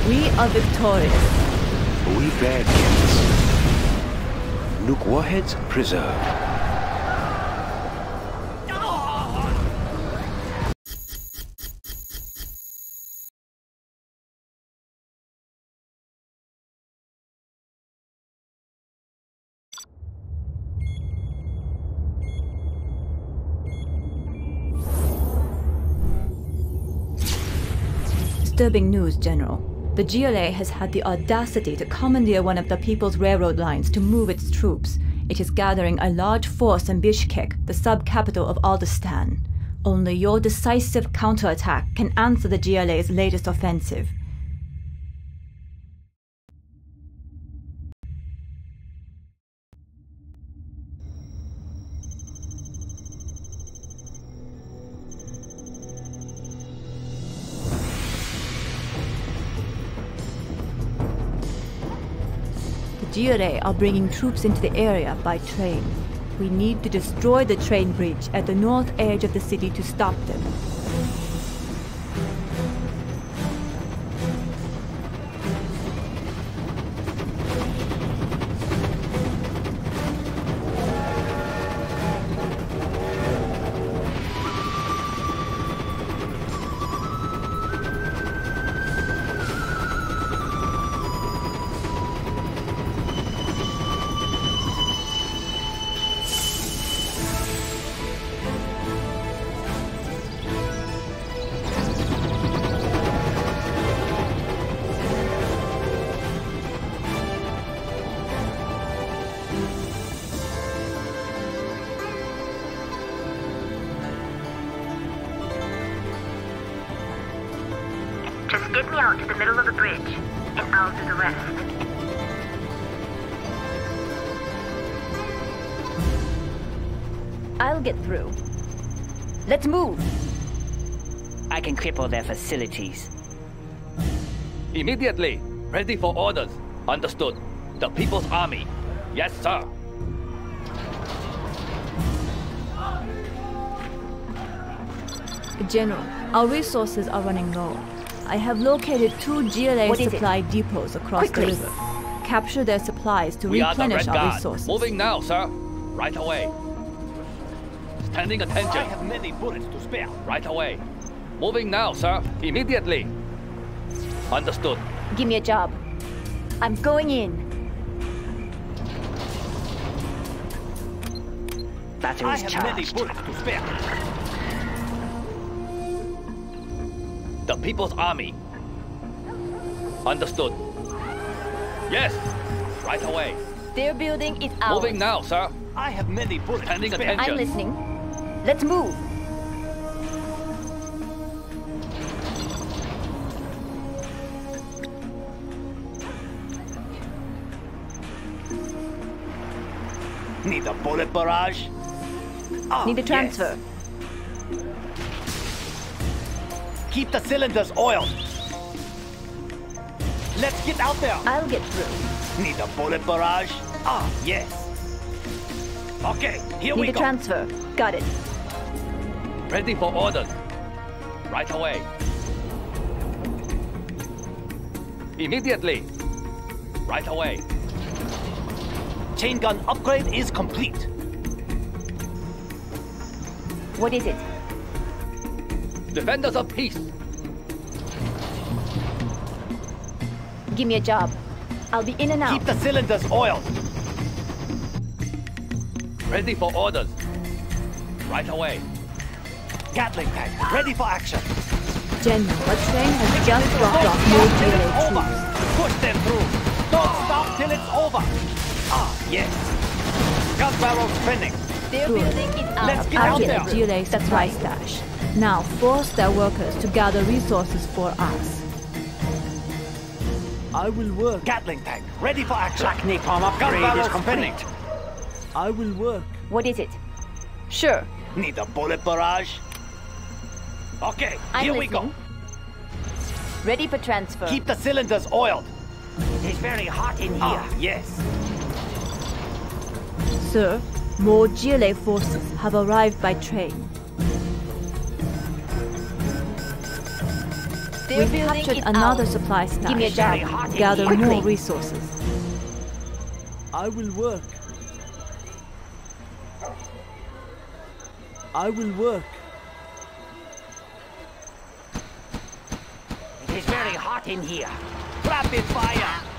S2: We are victorious.
S17: We bear gifts. Nuke warheads preserved.
S2: Disturbing news, General. The GLA has had the audacity to commandeer one of the People's Railroad lines to move its troops. It is gathering a large force in Bishkek, the sub-capital of Aldistan. Only your decisive counterattack can answer the GLA's latest offensive. GLA are bringing troops into the area by train. We need to destroy the train bridge at the north edge of the city to stop them.
S4: Cripple their facilities.
S3: Immediately. Ready for orders. Understood. The People's Army. Yes, sir.
S2: General, our resources are running low. I have located two GLA
S10: What is it?
S2: supply depots across
S10: Quickly.
S2: the river. Capture their supplies to
S3: We are the
S2: replenish
S3: Red
S2: our
S3: Guard.
S2: resources.
S3: Moving now, sir. Right away. Standing attention.
S5: I have many bullets to spare.
S3: Right away. Moving now, sir. Immediately. Understood.
S10: Give me a job. I'm going in.
S5: I
S4: Batteries
S5: have many
S4: charged.
S5: bullets to spare.
S3: The People's Army. Understood. Yes. Right away.
S10: Their building is ours.
S3: Moving now, sir.
S5: I have many bullets
S3: Standing
S5: to spare.
S3: attention.
S10: I'm listening. Let's move.
S5: Need a bullet barrage? Ah,
S10: Need a
S5: yes.
S10: transfer.
S5: Keep the cylinders oiled. Let's get out there.
S10: I'll get through.
S5: Need a bullet barrage? Ah, yes. Okay, here
S10: Need
S5: we go.
S10: Need a transfer. Got it.
S3: Ready for orders. Right away. Immediately. Right away.
S5: Chain gun upgrade is complete.
S10: What is it?
S3: Defenders of peace.
S10: Give me a job. I'll be in and out.
S5: Keep the cylinders oiled.
S3: Ready for orders. Right away.
S5: Gatling tank, ready for action.
S2: General, a train has just dropped off more
S5: over. Push them through. Don't stop till it's over. Ah, yes. Gun barrel spinning.
S10: Their
S2: Good.
S10: building is out.
S5: Let's get
S2: I'll
S5: out
S2: get
S5: there.
S2: the GLA supply stash. Now force their workers to gather resources for us.
S18: I will work.
S5: Gatling tank, ready for action.
S1: Black napalm
S5: Gun
S1: upgrade
S5: barrel
S1: is complete.
S18: I will work.
S10: What is it? Sure.
S5: Need a bullet barrage? Okay,
S10: I'm
S5: here we go.
S10: Ready for transfer.
S5: Keep the cylinders oiled.
S1: It is very hot in here.
S5: Ah, yes.
S2: Sir, more GLA forces have arrived by train.
S10: Their
S2: We've captured another
S10: out.
S2: supply stash.
S10: Give me a
S1: Very
S10: job.
S1: hot
S2: Gather
S1: here.
S2: more resources.
S18: I will work. I will work.
S1: It is very hot in here.
S5: Rapid fire.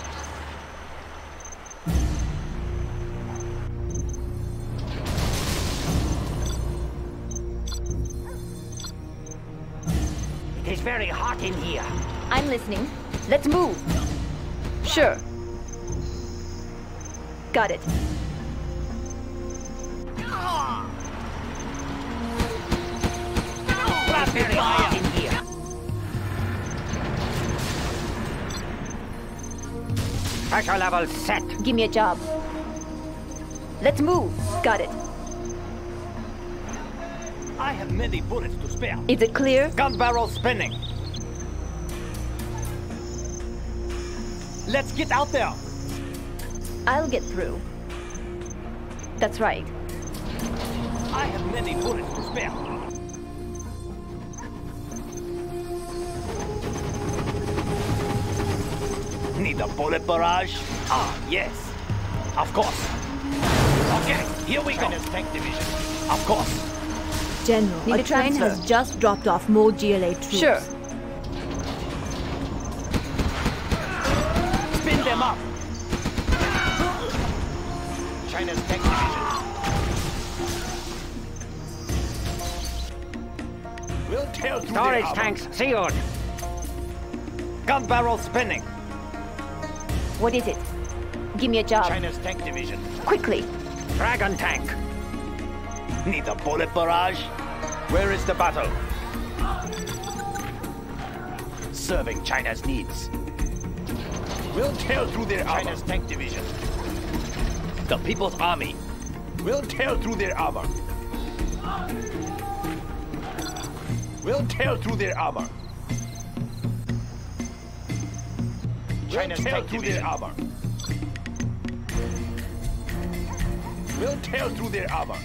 S1: It is very hot in here.
S10: I'm listening. Let's move. Sure. Got it.
S1: Very hot in here. Pressure level set.
S10: Give me a job. Let's move. Got it.
S5: I have many bullets to spare.
S10: Is it clear?
S5: Gun barrel spinning. Let's get out there.
S10: I'll get through. That's right.
S5: I have many bullets to spare. Need a bullet barrage? Ah, yes. Of course. Okay, here we go. tank division. Of course.
S2: General,
S10: Need
S2: a
S10: a
S2: train
S10: transfer.
S2: has just dropped off more GLA troops.
S10: Sure.
S5: Spin them up. China's tank division. We'll tear through
S1: Storage tanks sealed.
S5: Gun barrel spinning.
S10: What is it? Give me a job.
S5: China's tank division.
S10: Quickly.
S1: Dragon tank.
S5: Need a bullet barrage? Where is the battle? Serving China's needs. We'll tear through their armor. China's tank division.
S3: The People's Army.
S5: We'll tear through their armor. We'll tear through their armor. China's we'll tear through their armor. We'll tear through their armor.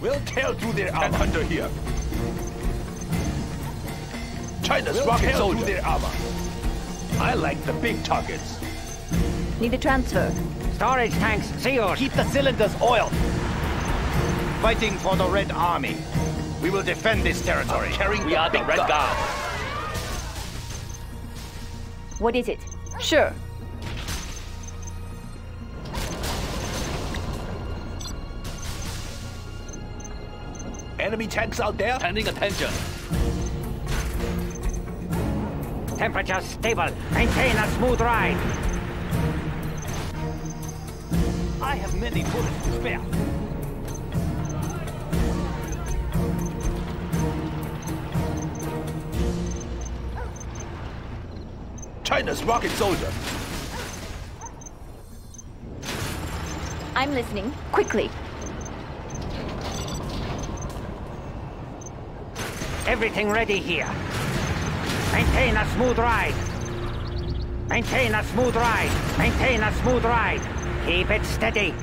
S5: We'll tear through their armor.
S16: Hunter here. China's
S5: We'll
S16: rocket
S5: tear
S16: soldier.
S5: through their armor.
S16: I like the big targets.
S10: Need a transfer.
S1: Storage tanks sealed.
S5: Keep the cylinders oiled. Fighting for the Red Army. We will defend this territory.
S16: Carrying
S3: We are the Red
S16: gun.
S3: Guard.
S10: What is it? Sure.
S16: Enemy tanks out there?
S3: Pending attention.
S1: Temperature stable. Maintain a smooth ride.
S5: I have many bullets to spare.
S16: China's rocket soldier.
S10: I'm listening. Quickly.
S1: Everything ready here. Maintain a smooth ride. Maintain a smooth ride. Maintain a smooth ride. Keep it steady.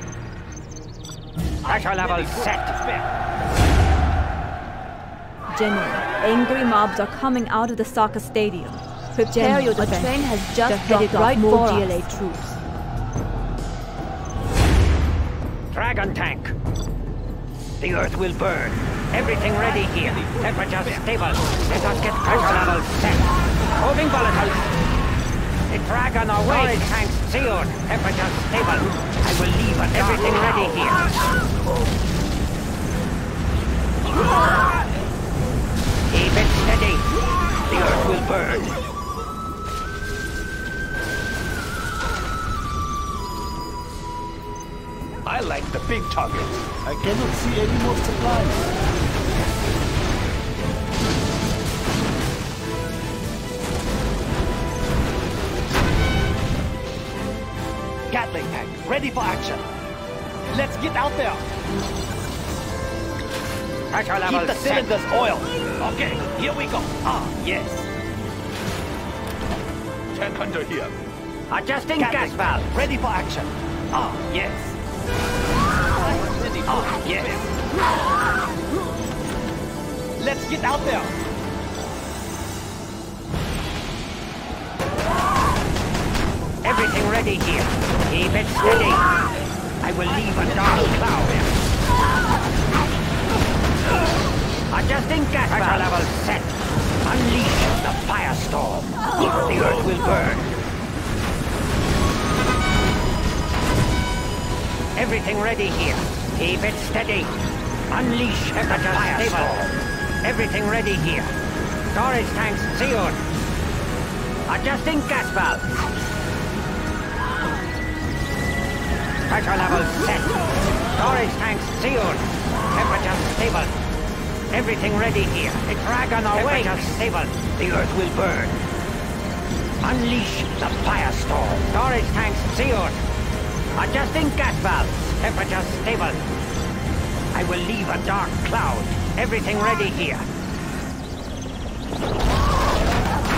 S1: Pressure level set.
S2: General, angry mobs are coming out of the soccer stadium. Prepare
S10: General,
S2: your
S10: a train has just
S2: They're headed
S10: dropped off
S2: right
S10: more
S2: for
S10: GLA
S2: us.
S10: troops.
S1: Dragon tank. The earth will burn. Everything ready here. Temperature stable. Let us get pressure level set. Moving volatiles. The dragon away. tanks sealed. Temperature stable. I will leave it. Everything ready here. Keep it steady. The earth will burn.
S5: Big target.
S18: I cannot see any more supplies.
S5: Gatling tank, ready for action. Let's get out there.
S1: Pressure level
S5: Keep the
S1: set.
S5: cylinders oiled. Okay, here we go. Ah, yes.
S8: Tank under here.
S1: Adjusting gas valve.
S5: ready for action. Ah, yes. Yes. Let's get out there.
S1: Everything ready here. Keep it steady. I will leave a dark cloud. Here. Adjusting gas Pressure level set. Unleash the firestorm. The earth will burn. Everything ready here. Keep it steady. Unleash the firestorm. Everything ready here. Storage tanks sealed. Adjusting gas valves. Pressure level set. Storage tanks sealed. Temperature stable. Everything ready here. The dragon away. Temperature stable. The earth will burn. Unleash the firestorm. Storage tanks sealed. Adjusting gas valves. Temperature stable. I will leave a dark cloud. Everything ready here.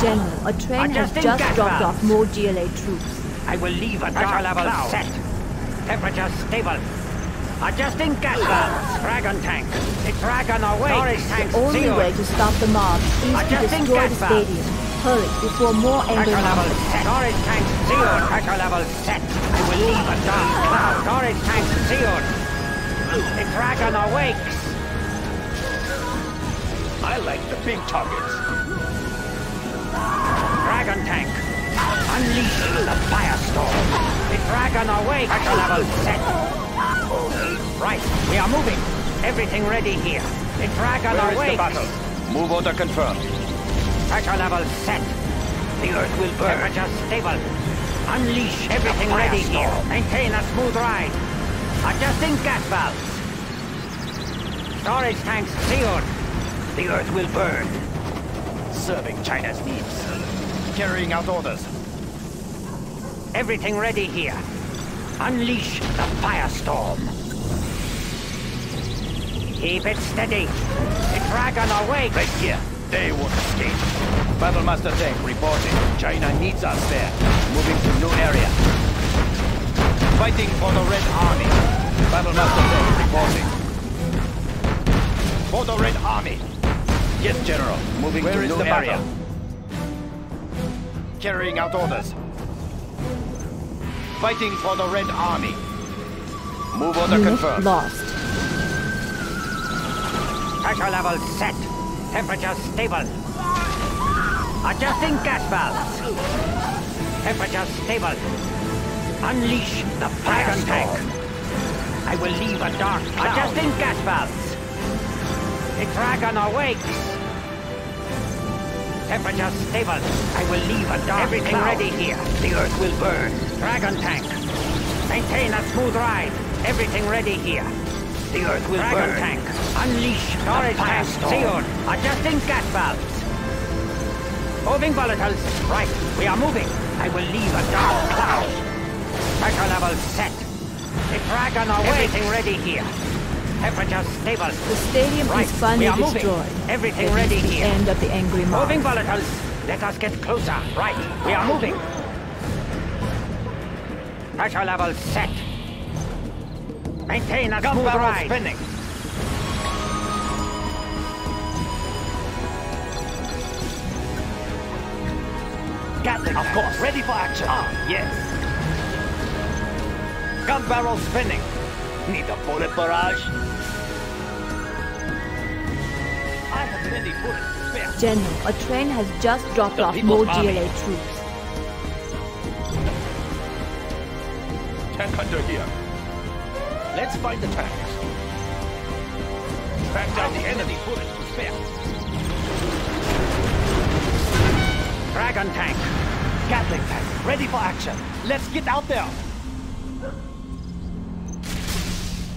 S2: General, a train has just dropped off more GLA troops.
S1: I will leave a dark level
S2: cloud.
S1: set. Temperature stable. Adjusting gas valves. Dragon tank. The dragon away. Storage tanks
S2: The only
S1: sealed.
S2: way to stop the mob is to destroy the stadium. Hurry, before more angry
S1: Pressure level set. Storage tanks sealed. Pressure level set. I will leave a dark cloud. Storage tanks sealed. The dragon awakes.
S5: I like the big targets.
S1: Dragon tank. Unleashing the firestorm. The dragon awakes. Pressure level set. Right, we are moving. Everything ready here. The dragon
S5: Where is
S1: awakes.
S5: the battle? Move order confirmed.
S1: Pressure level set. The earth will burn. Temperature stable. Unleash everything ready here. Maintain a smooth ride. Adjusting gas valves. Storage tanks sealed. The earth will burn.
S5: Serving China's needs. Carrying out orders.
S1: Everything ready here. Unleash the firestorm. Keep it steady. The dragon awakes.
S5: Right here. They won't escape. Battlemaster tank reporting. China needs us there. Moving to new area. Fighting for the Red Army. Battlemaster tank reporting. For the Red Army. Yes, General. Moving
S11: Where
S5: to
S11: is
S5: new
S11: the
S5: area.
S11: battle?
S5: Carrying out orders. Fighting for the Red Army. Move order
S2: Unit
S5: confirmed.
S2: lost.
S1: Pressure level set. Temperature stable. Adjusting gas valves. Temperature stable. Unleash the dragon tank. I will leave a dark cloud. Adjusting gas valves. The dragon awakes. Temperature stable. I will leave a dark Everything ready here. The earth will burn. Dragon tank. Maintain a smooth ride. Everything ready here. The earth will Dragon burn. tank. Unleash storage tank sealed. Adjusting gas valves. Moving volatiles. Right, we are moving. I will leave a dark cloud. Pressure level set. The dragon away. Everything ready here. Temperature stable.
S2: The stadium
S1: right,
S2: is finally
S1: we are moving.
S2: destroyed.
S1: Everything
S2: That
S1: ready
S2: is the
S1: here.
S2: end of the angry mob.
S1: Moving volatiles. Let us get closer. Right, we are moving. Pressure level set. Maintain a
S5: Gun
S1: smooth
S5: barrel
S1: ride.
S5: spinning. Gatling, of course, ready for action. Ah, yes. Gun barrel spinning. Need a bullet barrage? I have many bullets to spare.
S2: General, a train has just dropped
S5: The
S2: off more
S5: Army.
S2: GLA troops.
S17: Tank hunter here.
S5: Let's find the tanks. Track down the enemy bullets spare.
S1: Dragon tank.
S5: Gatling tank, ready for action. Let's get out there.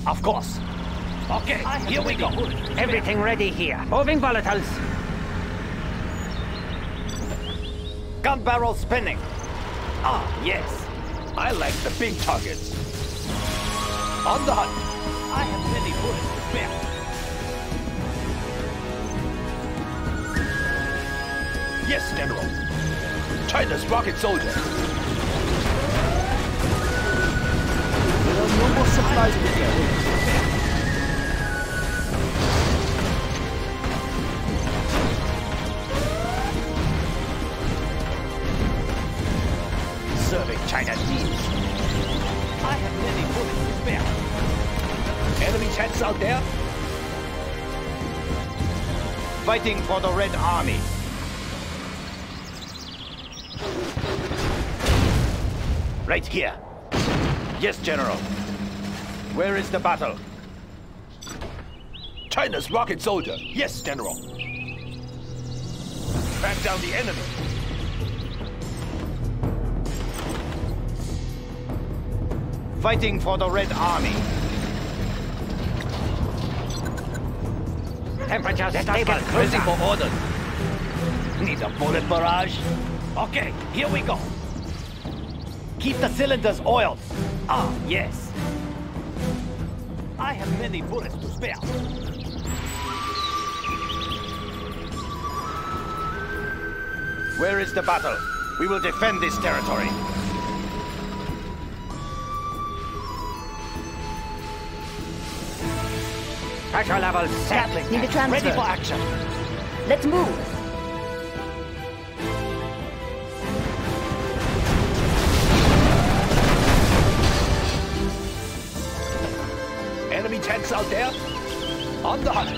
S5: Of course. Okay, here we go.
S1: Everything ready here. Moving volatiles.
S5: Gun barrel spinning. Ah, yes.
S17: I like the big targets. On the hunt.
S5: I have many bullets to spare.
S17: Yes, General. China's rocket soldier.
S18: There are no more supplies to carry.
S5: Serving China's needs. Spare.
S17: Enemy tanks out there?
S5: Fighting for the Red Army. Right here. Yes, General. Where is the battle?
S17: China's rocket soldier. Yes, General. Track down the enemy.
S5: Fighting for the Red Army.
S1: Temperature
S5: Let
S1: stable.
S5: ready for orders. Need a bullet barrage? Okay, here we go. Keep the cylinders oiled. Ah, yes. I have many bullets to spare. Where is the battle? We will defend this territory.
S1: Pressure level set.
S5: Gatling
S2: Need a
S5: tank, ready for action.
S2: Let's move.
S17: Enemy tanks out there? On the hunt.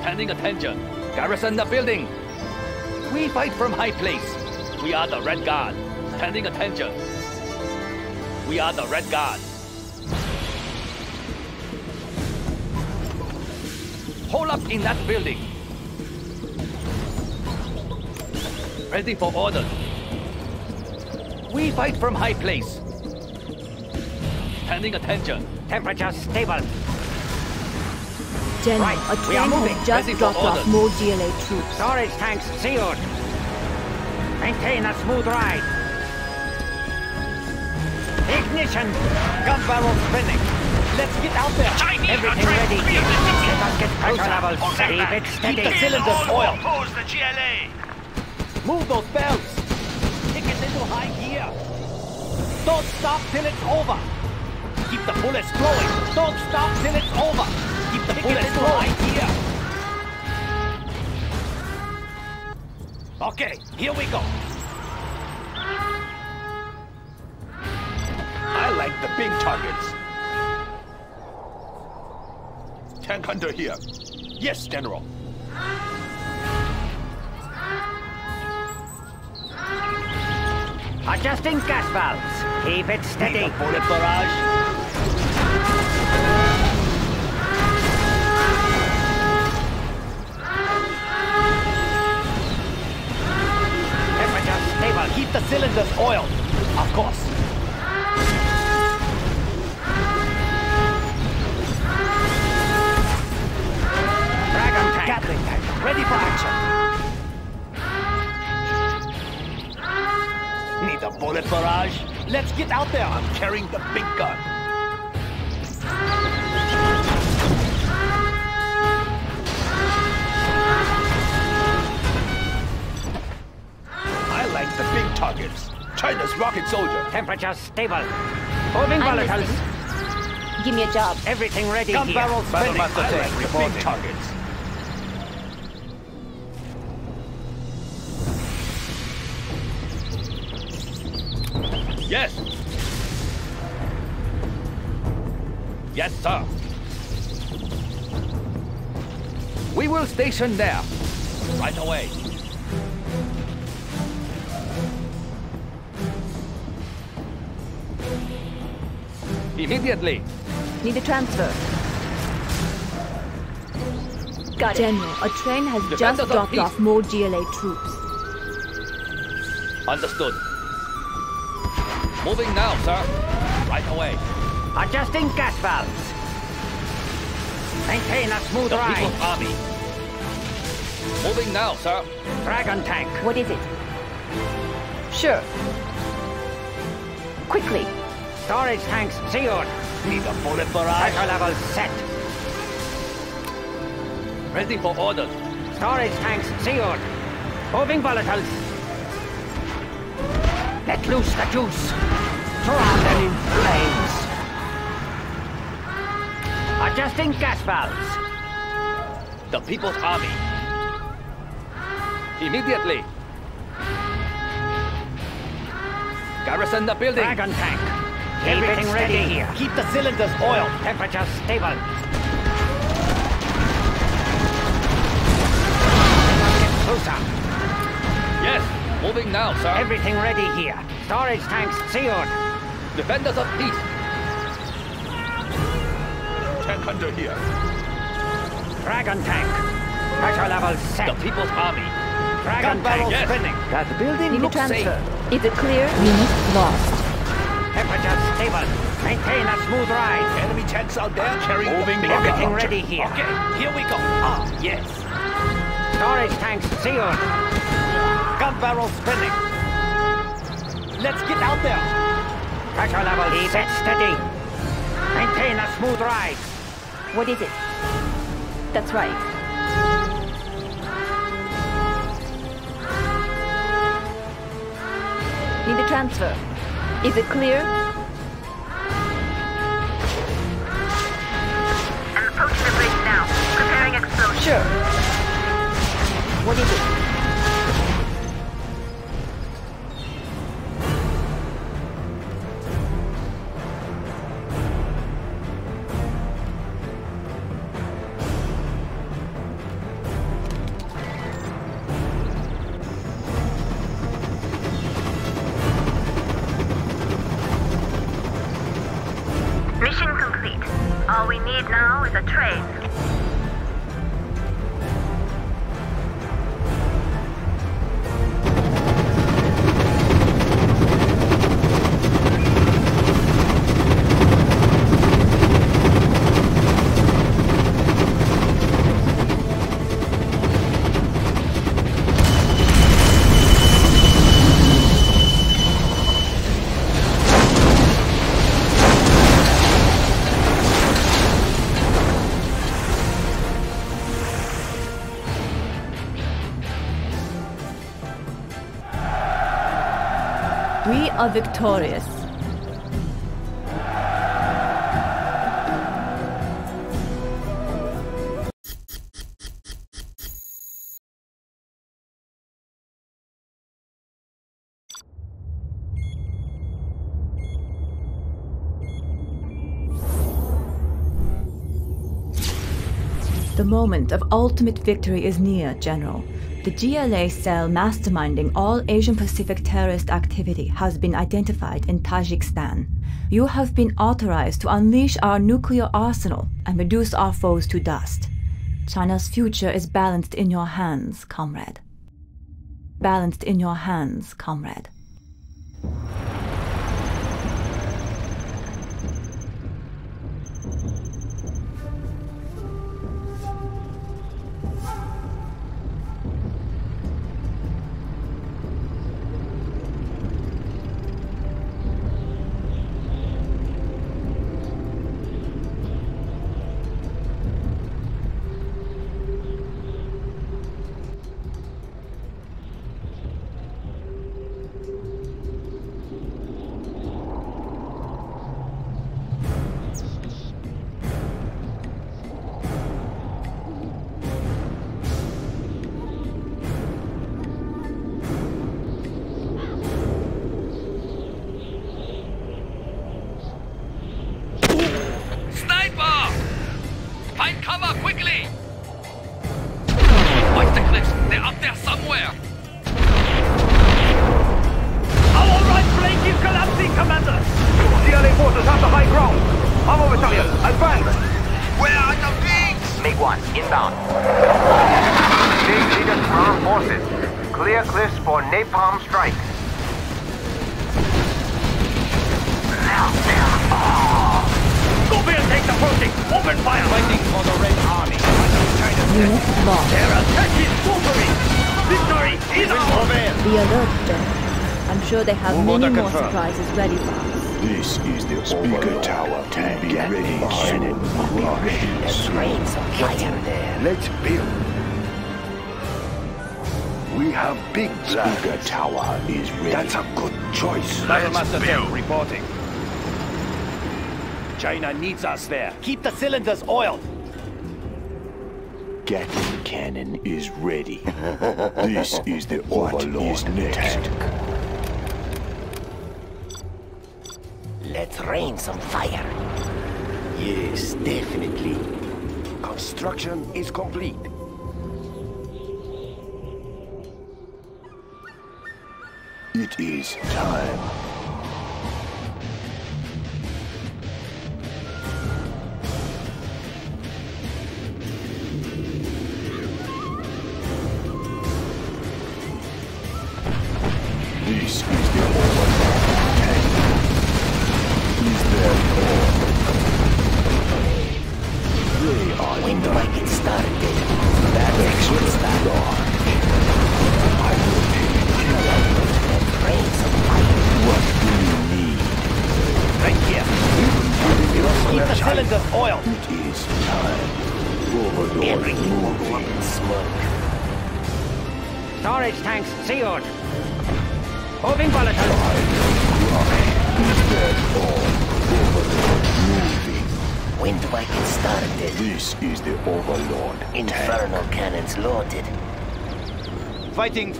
S3: Standing attention. Garrison the building. We fight from high place. We are the Red Guard. Standing attention. We are the Red Guard. Hold up in that building. Ready for orders. We fight from high place. Standing attention.
S1: Temperature stable.
S2: General,
S1: Right,
S2: a train has just
S3: Ready
S2: dropped off more GLA troops.
S1: Storage tanks sealed. Maintain a smooth ride. Ignition.
S5: Gun barrel spinning. Let's get out there.
S1: Everything ready. Let us get pressure levels. Keep it
S5: Keep
S1: steady.
S5: the cylinders oiled.
S15: Oppose the GLA.
S5: Move those belts. Kick it into high gear. Don't stop till it's over. Keep the bullets flowing. Don't stop till it's over. Keep the bullets into high gear. Okay, here we go.
S17: The big targets. Tank hunter here. Yes, General.
S1: Adjusting gas valves. Keep it steady.
S5: bullet barrage.
S1: Temperature stable.
S5: Keep the cylinders oiled. Of course. Gatling tank, ready for action. Need a bullet barrage? Let's get out there.
S17: I'm carrying the big gun. I like the big targets.
S3: China's rocket soldier.
S1: Temperature stable. Moving volatiles.
S10: Give me a job.
S1: Everything ready
S5: Gun
S1: here.
S5: Gun barrel spinning. I like the big targets.
S3: Yes, sir. We will station there. Right away. Immediately.
S10: Need a transfer. Got it.
S2: General, a train has
S3: Defenders
S2: just
S3: of
S2: dropped
S3: peace.
S2: off more GLA troops.
S3: Understood. Moving now, sir. Right away.
S1: Adjusting gas valves. Maintain a smooth
S3: The
S1: ride.
S3: People's Army. Moving now, sir.
S1: Dragon tank.
S10: What is it? Sure. Quickly.
S1: Storage tanks sealed.
S5: Need a bullet barrage.
S1: Pressure levels set.
S3: Ready for orders.
S1: Storage tanks sealed. Moving volatiles. Let loose the juice. Drown them in flames. Adjusting gas valves.
S3: The People's Army. Immediately. Garrison the building.
S1: Dragon tank.
S5: Keep
S1: Everything ready here.
S5: Keep the cylinders oiled.
S1: Temperature stable. Get closer.
S3: Yes. Moving now, sir.
S1: Everything ready here. Storage tanks sealed.
S3: Defenders of peace.
S16: Tank under here.
S1: Dragon tank. Pressure level set.
S3: The People's Army.
S1: Dragon
S5: Gun barrel
S1: tank.
S3: Yes.
S5: spinning. That building
S10: Need a
S5: looks safe.
S10: transfer. Is it clear?
S2: Unit lost.
S1: Temperature stable. Maintain a smooth ride.
S5: Enemy tanks out there carrying
S3: Moving
S5: big
S3: rocket
S1: Everything
S5: launcher.
S1: ready here.
S5: Okay, here we go. Ah, yes.
S1: Storage tanks sealed.
S5: Gun barrel spinning. Let's get out there.
S1: Pressure levels set steady. Maintain a smooth ride.
S10: What is it? That's right. Need a transfer. Is it clear?
S9: I'm approaching the bridge now. Preparing explosion.
S10: Sure. What is it?
S2: Are victorious. The moment of ultimate victory is near, General. The GLA cell masterminding all Asian Pacific terrorist activity has been identified in Tajikistan. You have been authorized to unleash our nuclear arsenal and reduce our foes to dust. China's future is balanced in your hands, comrade. Balanced in your hands, comrade. I'm sure they have
S8: Move
S2: many
S8: order
S2: more
S8: confirmed.
S2: surprises ready for us.
S16: This is the Speaker Tower. Tank be ready soon. Be ready soon.
S7: Fire there.
S16: Let's build. We have big Speaker Tower is ready. That's a good choice.
S5: Battlemaster Tank reporting. China needs us there. Keep the cylinders oiled.
S16: Gatling cannon is ready. this is the what is next.
S7: Let's some fire.
S16: Yes, definitely. Construction is complete. It is time.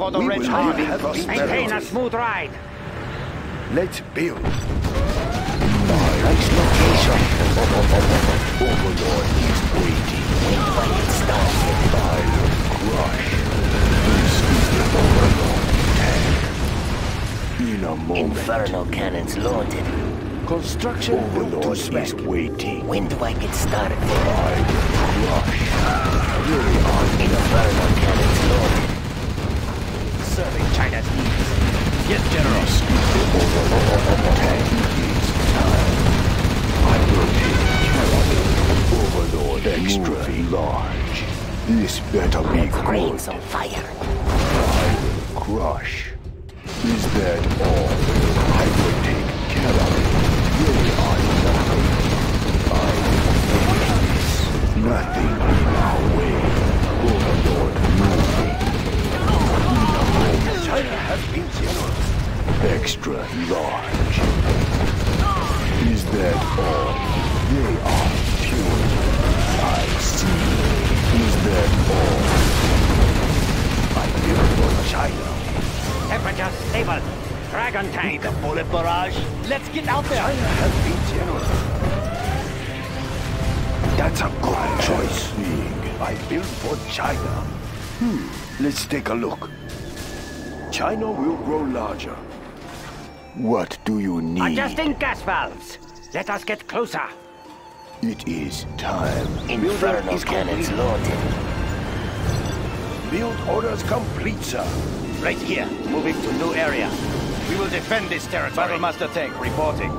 S5: For the
S16: We
S5: Red
S16: will
S5: Army.
S16: have
S1: Maintain a smooth ride.
S16: Let's build.
S7: Nice location.
S16: Overlord is waiting.
S7: When do I get started?
S16: I will crush. This is the Overlord tank. In a moment.
S7: Infernal cannons loaded.
S16: Construction Overlord is waiting.
S7: When do I get started?
S16: I will crush. They are
S7: Infernal cannons loaded.
S5: Serving China's needs. Yes, General.
S16: This is the Overlord tank. Time. I will take care of it. Overlord extra large. This better be
S7: Let's rain
S16: good.
S7: some fire.
S16: I will crush. Is that all? I will take care of it. They are nothing. I will finish this. Nothing in our way. Overlord China has been generous. Extra large. Is that all? They are pure. I see. Is that all? I built for China.
S1: Temperature stable. Dragon tank.
S5: The bullet barrage. Let's get out there.
S16: China has been generous. That's a good choice. I built for China. Hmm. Let's take a look. China will grow larger. What do you need?
S1: Adjusting gas valves. Let us get closer.
S16: It is time.
S7: Infernal cannons loaded.
S16: Build orders complete, sir.
S5: Right here. Moving to new area. We will defend this territory. Battlemaster Tank reporting.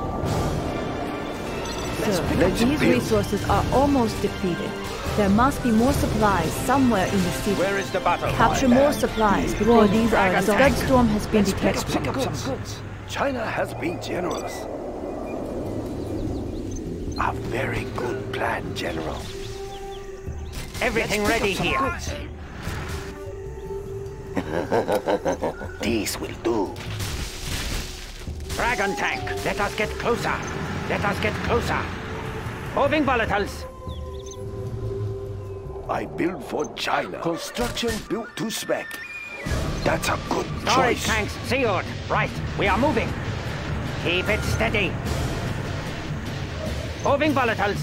S2: Sir,
S16: let's
S2: these
S16: build.
S2: resources are almost depleted. There must be more supplies somewhere in the city.
S5: Where is the battle?
S2: Capture more supplies before these are exhausted. Scud storm has been detected.
S16: Pick up some goods. China has been generous. A very good plan, General.
S1: Everything ready here.
S7: This will do.
S1: Dragon tank. Let us get closer. Let us get closer. Moving volatiles.
S16: I build for China. Construction built to spec. That's a good
S1: Storage
S16: choice.
S1: tanks sealed. Right. We are moving. Keep it steady. Moving volatiles.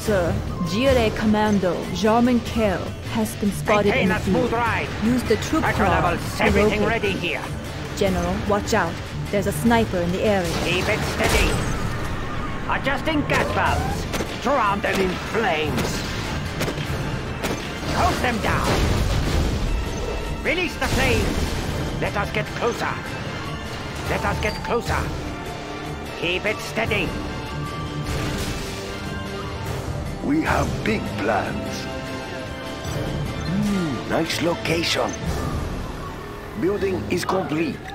S2: Sir, GLA Commando Jarmin Kell has been spotted
S1: Maintain
S2: in the
S1: a smooth
S2: field.
S1: ride.
S2: Use the troop
S1: Pressure
S2: car
S1: levels,
S2: to
S1: everything
S2: locate
S1: ready here.
S2: General, watch out. There's a sniper in the area.
S1: Keep it steady. Adjusting gas valves. Drown them in flames. Close them down. Release the flames. Let us get closer. Let us get closer. Keep it steady.
S8: We have big plans. Hmm, nice location. Building is complete.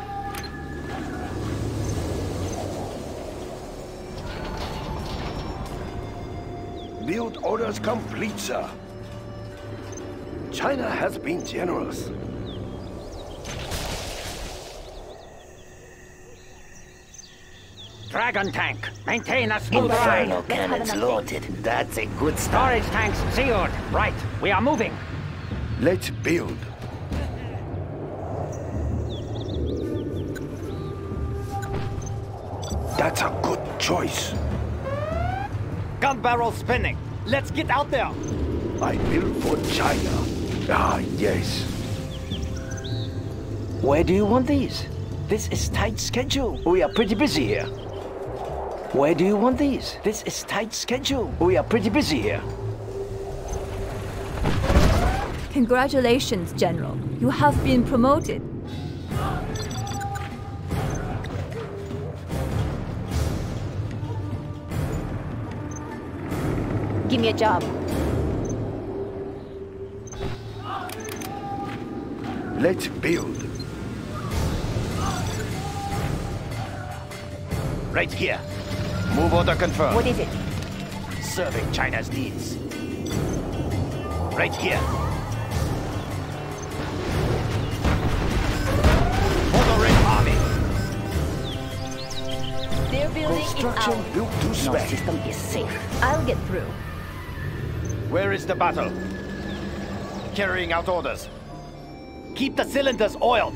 S8: Build orders complete, sir. China has been generous.
S1: Dragon tank. Maintain a smooth ride.
S19: Inferno cannons loaded. That's a good start.
S1: Storage tanks sealed. Right. We are moving.
S8: Let's build. That's a good choice.
S5: Gun barrel spinning. Let's get out there.
S8: I built for China. Ah, yes.
S11: Where do you want these? This is tight schedule. We are pretty busy here. Where do you want these? This is tight schedule. We are pretty busy here.
S2: Congratulations, General. You have been promoted.
S10: Give me a job.
S8: Let's build.
S11: Right here. Move order confirmed.
S10: What is it?
S11: Serving China's needs. Right here. For the Red Army.
S10: Their building
S11: Construction
S10: is out.
S11: built to
S10: No
S11: spec.
S10: system is safe. I'll get through.
S5: Where is the battle? Carrying out orders. Keep the cylinders oiled.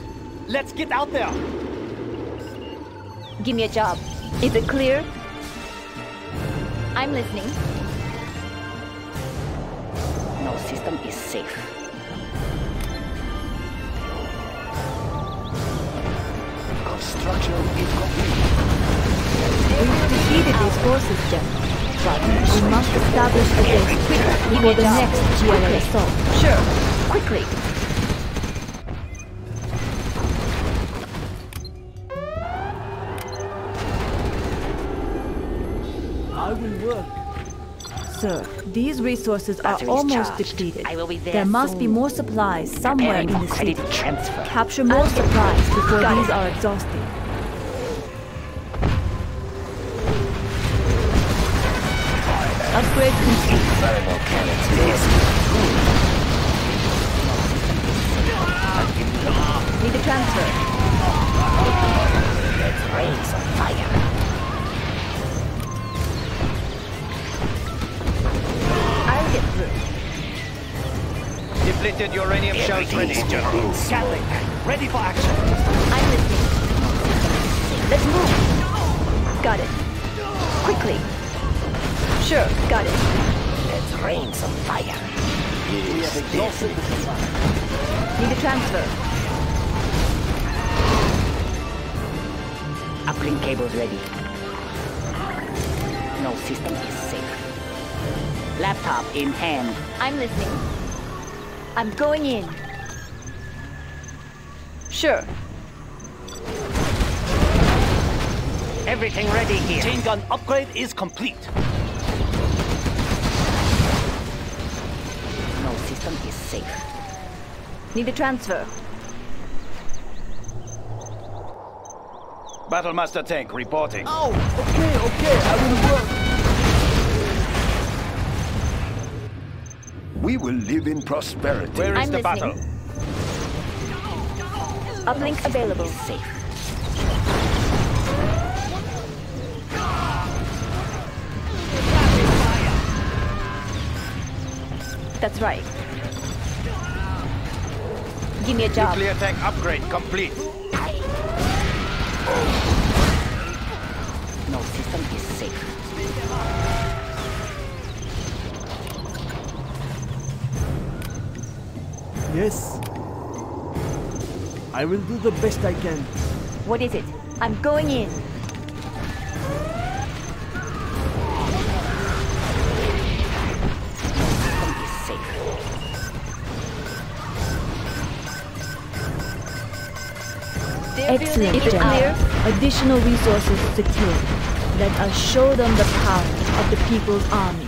S5: Let's get out there.
S10: Give me a job. Is it clear? I'm listening. No system is safe.
S11: Construction is complete.
S2: We've defeated these forces, General. But we must establish a base quickly before the next GLA assault.
S10: Sure. Quickly.
S18: I will work.
S2: Sir, these resources are almost
S4: charged.
S2: depleted.
S4: I will be there
S2: must be more supplies somewhere in the
S4: for
S2: city.
S4: transfer.
S2: Capture more supplies before
S10: Got
S2: these
S10: it.
S2: are exhausted. Complete.
S19: Inferno cannons
S10: Need a transfer.
S19: Let's rain some fire.
S10: I'll get through.
S5: Depleted uranium shells ready. Gatling, ready for action.
S10: I'm listening. Let's move. Got it. Quickly. Sure, got it.
S19: Let's rain some fire.
S18: We have exhausted the supply.
S10: Need a transfer.
S4: Uplink cables ready. No system is safe. Laptop in hand.
S10: I'm listening. I'm going in. Sure.
S1: Everything ready here.
S5: Chain gun upgrade is complete.
S4: Safe.
S10: Need a transfer.
S5: Battlemaster tank reporting.
S18: Oh, okay, okay, I will work.
S8: We will live in prosperity.
S5: Where is
S10: I'm
S5: the
S10: listening.
S5: battle?
S10: Uplink available.
S4: Safe.
S10: That's right. Give me a job.
S5: Nuclear tank upgrade complete.
S4: No system is safe.
S18: Yes. I will do the best I can.
S10: What is it? I'm going in.
S2: Excellent, General. Additional resources secured. Let us show them the power of the People's Army.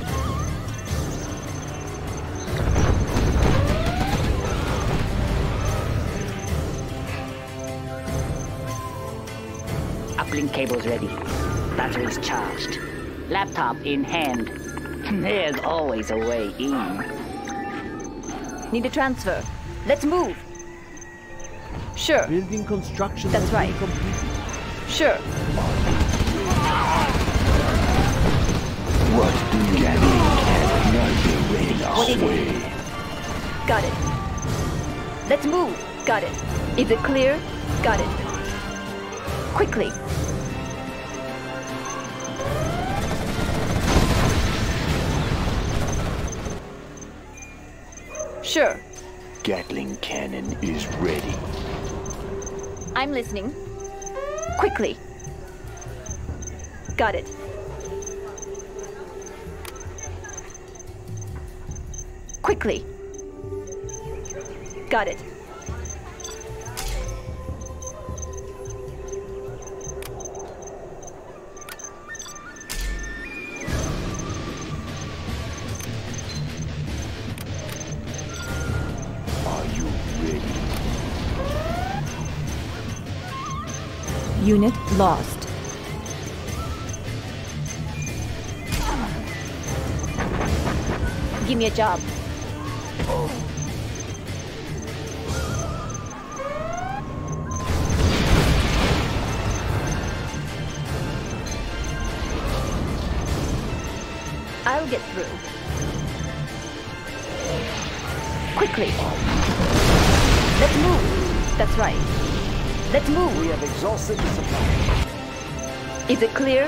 S4: Uplink cables ready. Batteries charged. Laptop in hand. There's always a way in.
S10: Need a transfer. Let's move. Sure.
S18: Building construction
S10: That's right.
S18: completed.
S10: Sure.
S16: What do you mean? Not be ready
S10: What is it? Got it. Let's move. Got it. Is it clear? Got it. Quickly. Sure.
S16: Gatling cannon is ready.
S10: I'm listening. Quickly. Got it. Quickly. Got it.
S2: Unit lost.
S10: Give me a job. I'll get through. Quickly. Let's move. That's right. Let's move.
S11: We have exhausted the supply.
S10: Is it clear?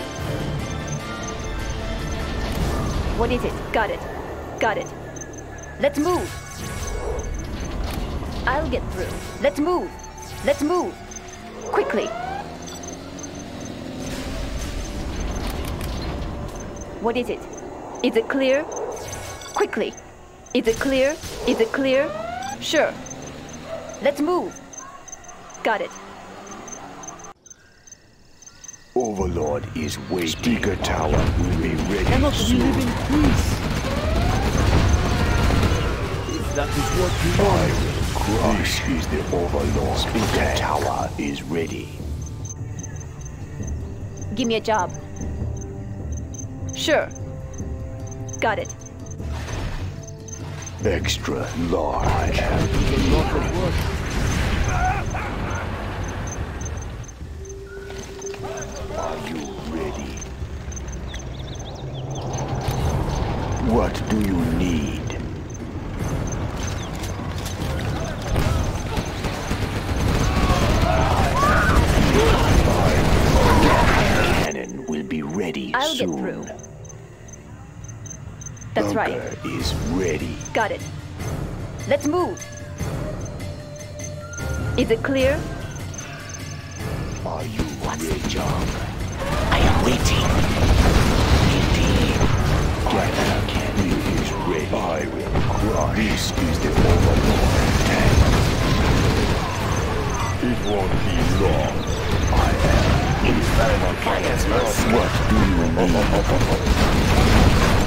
S10: What is it? Got it. Got it. Let's move. I'll get through. Let's move. Let's move. Quickly. What is it? Is it clear? Quickly. Is it clear? Is it clear? Sure. Let's move. Got it.
S16: Overlord is waiting. Speaker Tower will be ready
S18: Cannot we
S16: soon.
S18: live in peace? If that is what you want.
S16: This is the Overlord. Speaker Tower is ready.
S10: Give me a job. Sure. Got it.
S16: Extra large. Are What do you need? Cannon will be ready
S10: I'll get through. That's right.
S16: Bunker is ready.
S10: Got it. Let's move. Is it clear?
S16: Are you ready?
S11: job? I am waiting. Indeed.
S16: Gatling cannon is ready. I will crush. This is the Overlord. It won't be long. I am
S11: Infernal must
S16: What do you mean?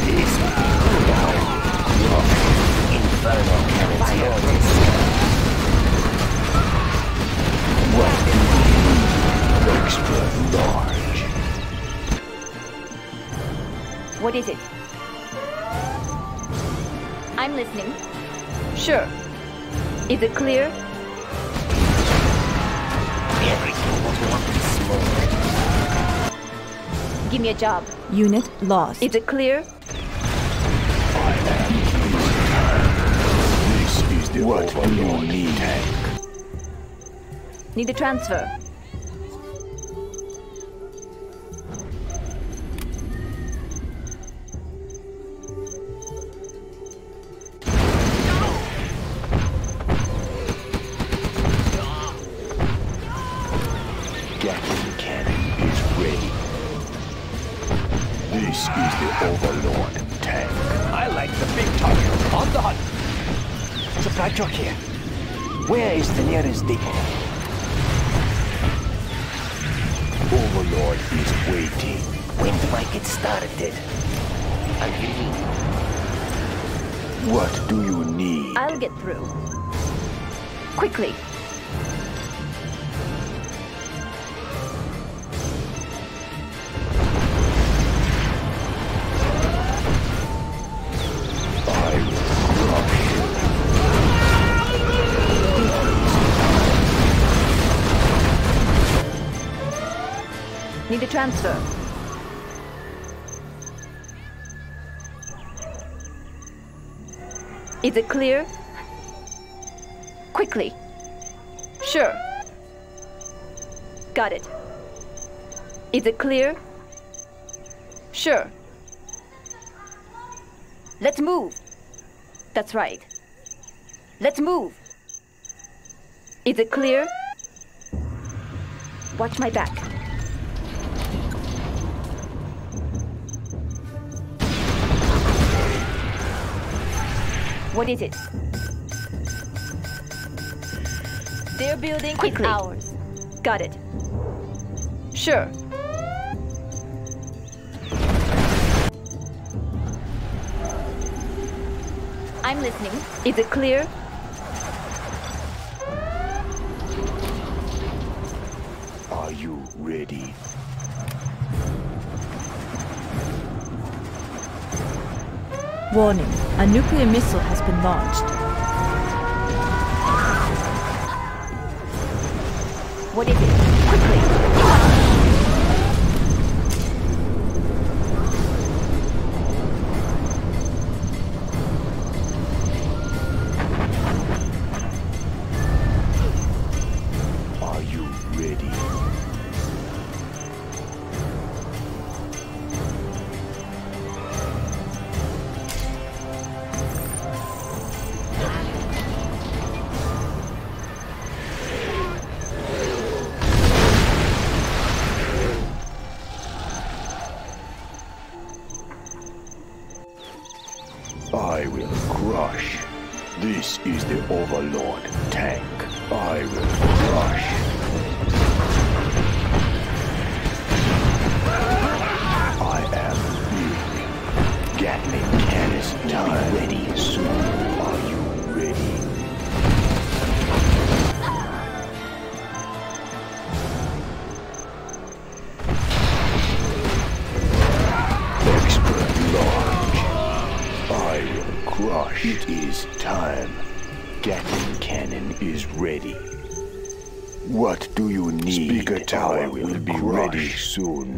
S11: This will. Infernal cannons
S16: What do you need? Extra large.
S10: What is it? I'm listening. Sure. Is it clear?
S11: Everything will want smoke.
S10: Give me a job.
S2: Unit lost.
S10: Is it clear?
S16: This is the what do you need? Tank.
S10: Need a transfer.
S11: Is
S10: it clear? Quickly. Sure. Got it. Is it clear? Sure. Let's move. That's right. Let's move. Is it clear? Watch my back. What is it? Their building
S2: Quickly.
S10: is ours. Got it. Sure. I'm listening. Is it clear?
S16: Are you ready?
S2: Warning, a nuclear missile has been launched.
S10: What is it? Quickly!
S16: soon.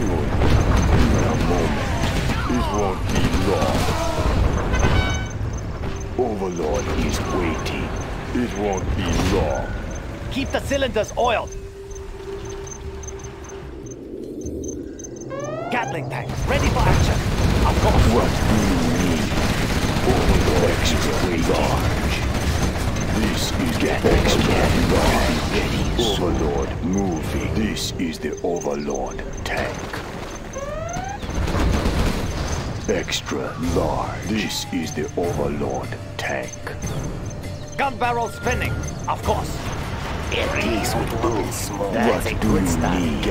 S16: secured in a moment. It won't be long. Overlord is waiting. It won't be long.
S5: Keep the cylinders oiled. Gatling tanks, ready for action. Of course.
S16: What do you need? Overlord is waiting. Large. This is the Overlord. Ready. Overlord moving. This is the Overlord tank. Extra large. This is the Overlord tank.
S5: Gun barrel spinning. Of course.
S16: These would do. What do you need?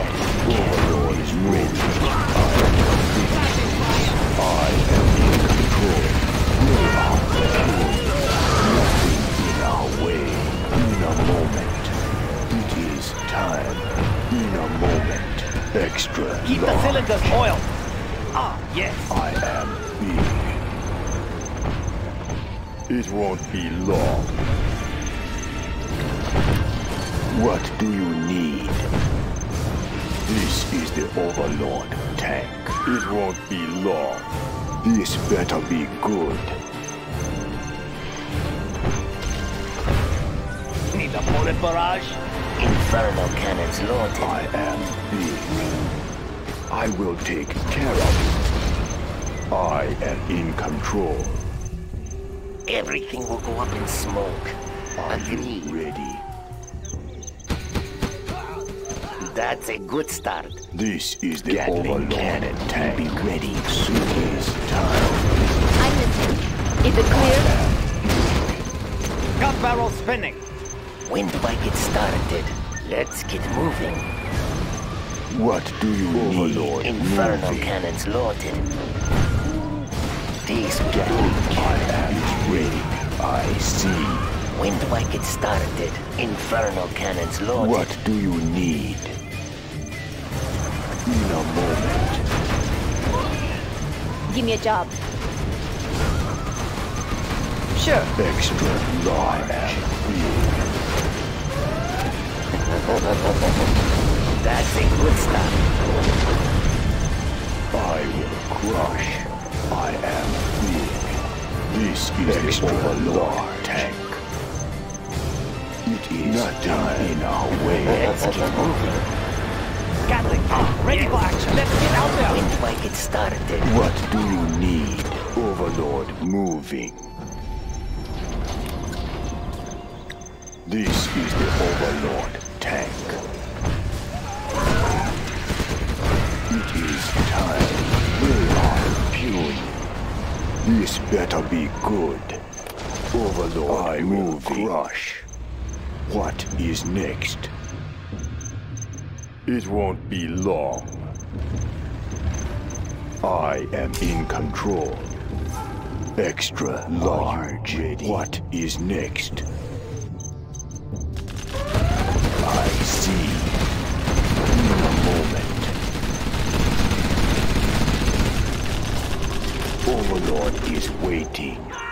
S16: Overlord is ready. I am in control. You are control. Nothing in our way. In a moment. It is time. In a moment. Extra
S5: Keep the cylinders oiled. Ah, yes.
S16: I am big. It won't be long. What do you need? This is the Overlord tank. It won't be long. This better be good.
S5: Need a bullet barrage?
S16: Infernal cannons loaded. I am big. I will take care of it. I am in control.
S19: Everything will go up in smoke.
S16: Are you ready?
S19: That's a good start.
S16: This is the Overlord cannon tank. Be ready soon as time.
S10: I'm listening. Is it clear?
S5: Gun barrel spinning.
S19: When do I get started? Let's get moving.
S16: What do you
S19: Overlord
S16: need?
S19: Infernal
S16: Moving.
S19: cannons loaded. These
S16: Gatling, I am ready. I see.
S19: When do I get started? Infernal cannons loaded.
S16: What do you need? In a moment.
S10: Give me a job. Sure.
S16: Extra large.
S19: That's a good start.
S16: I will crush. I am big. This is the Overlord tank. It is nothing in our way.
S19: Let's get moving.
S5: Gatling tank, ready for action. Let's get out there.
S19: When do I get started?
S16: What do you need? Overlord moving. This is the Overlord tank. It is time. They are This better be good. Overlord I will crush. What is next? It won't be long. I am in control. Extra large. What is next? I see. In a moment. Overlord is waiting.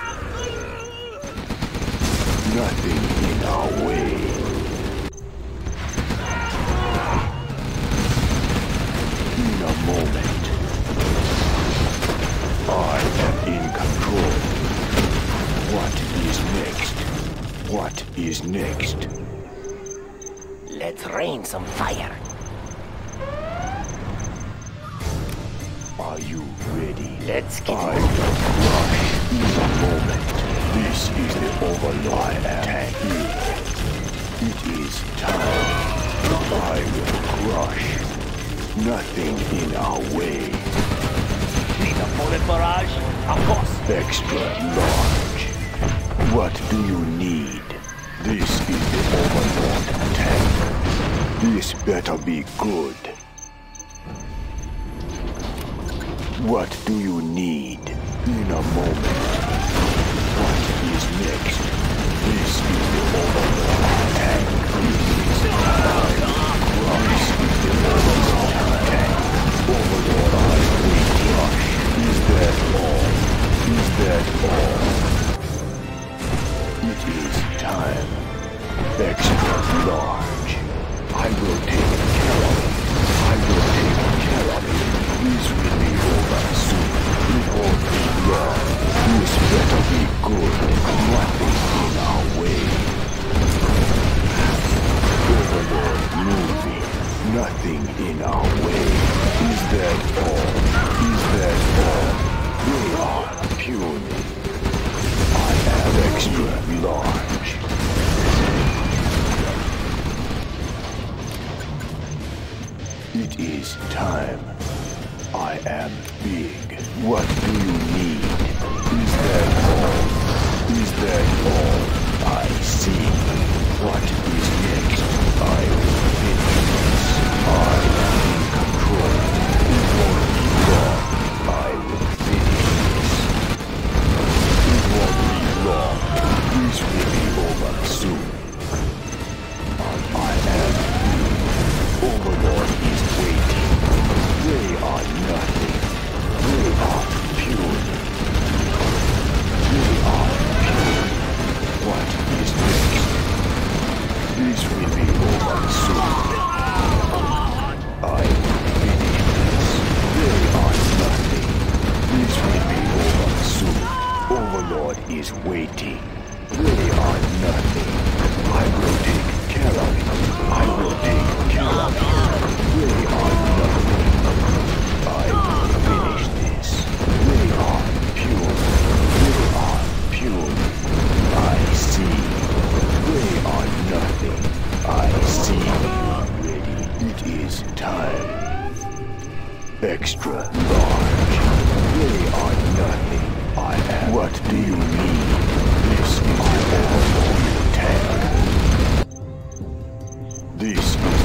S16: This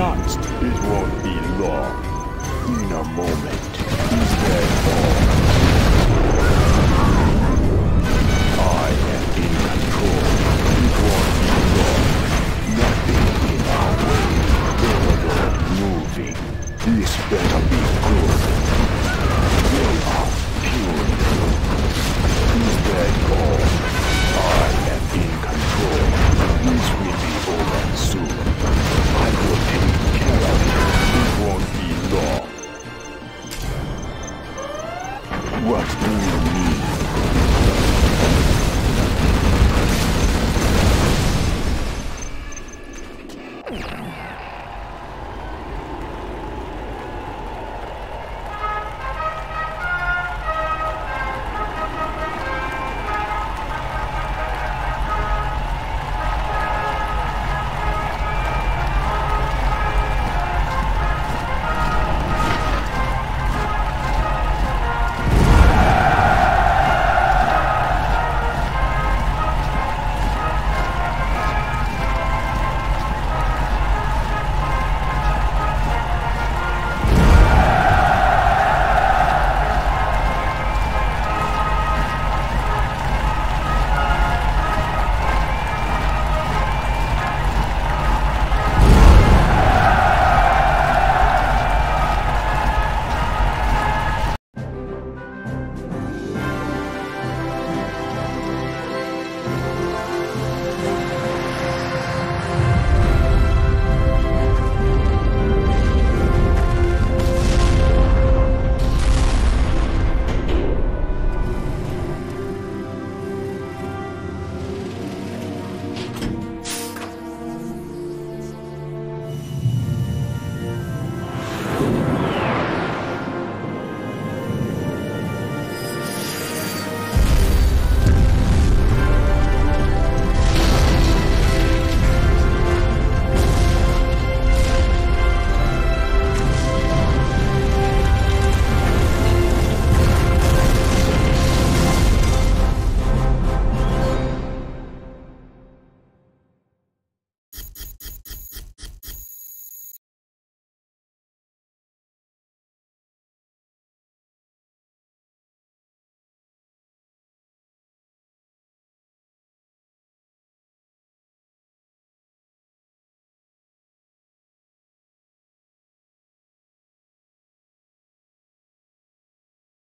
S20: launched.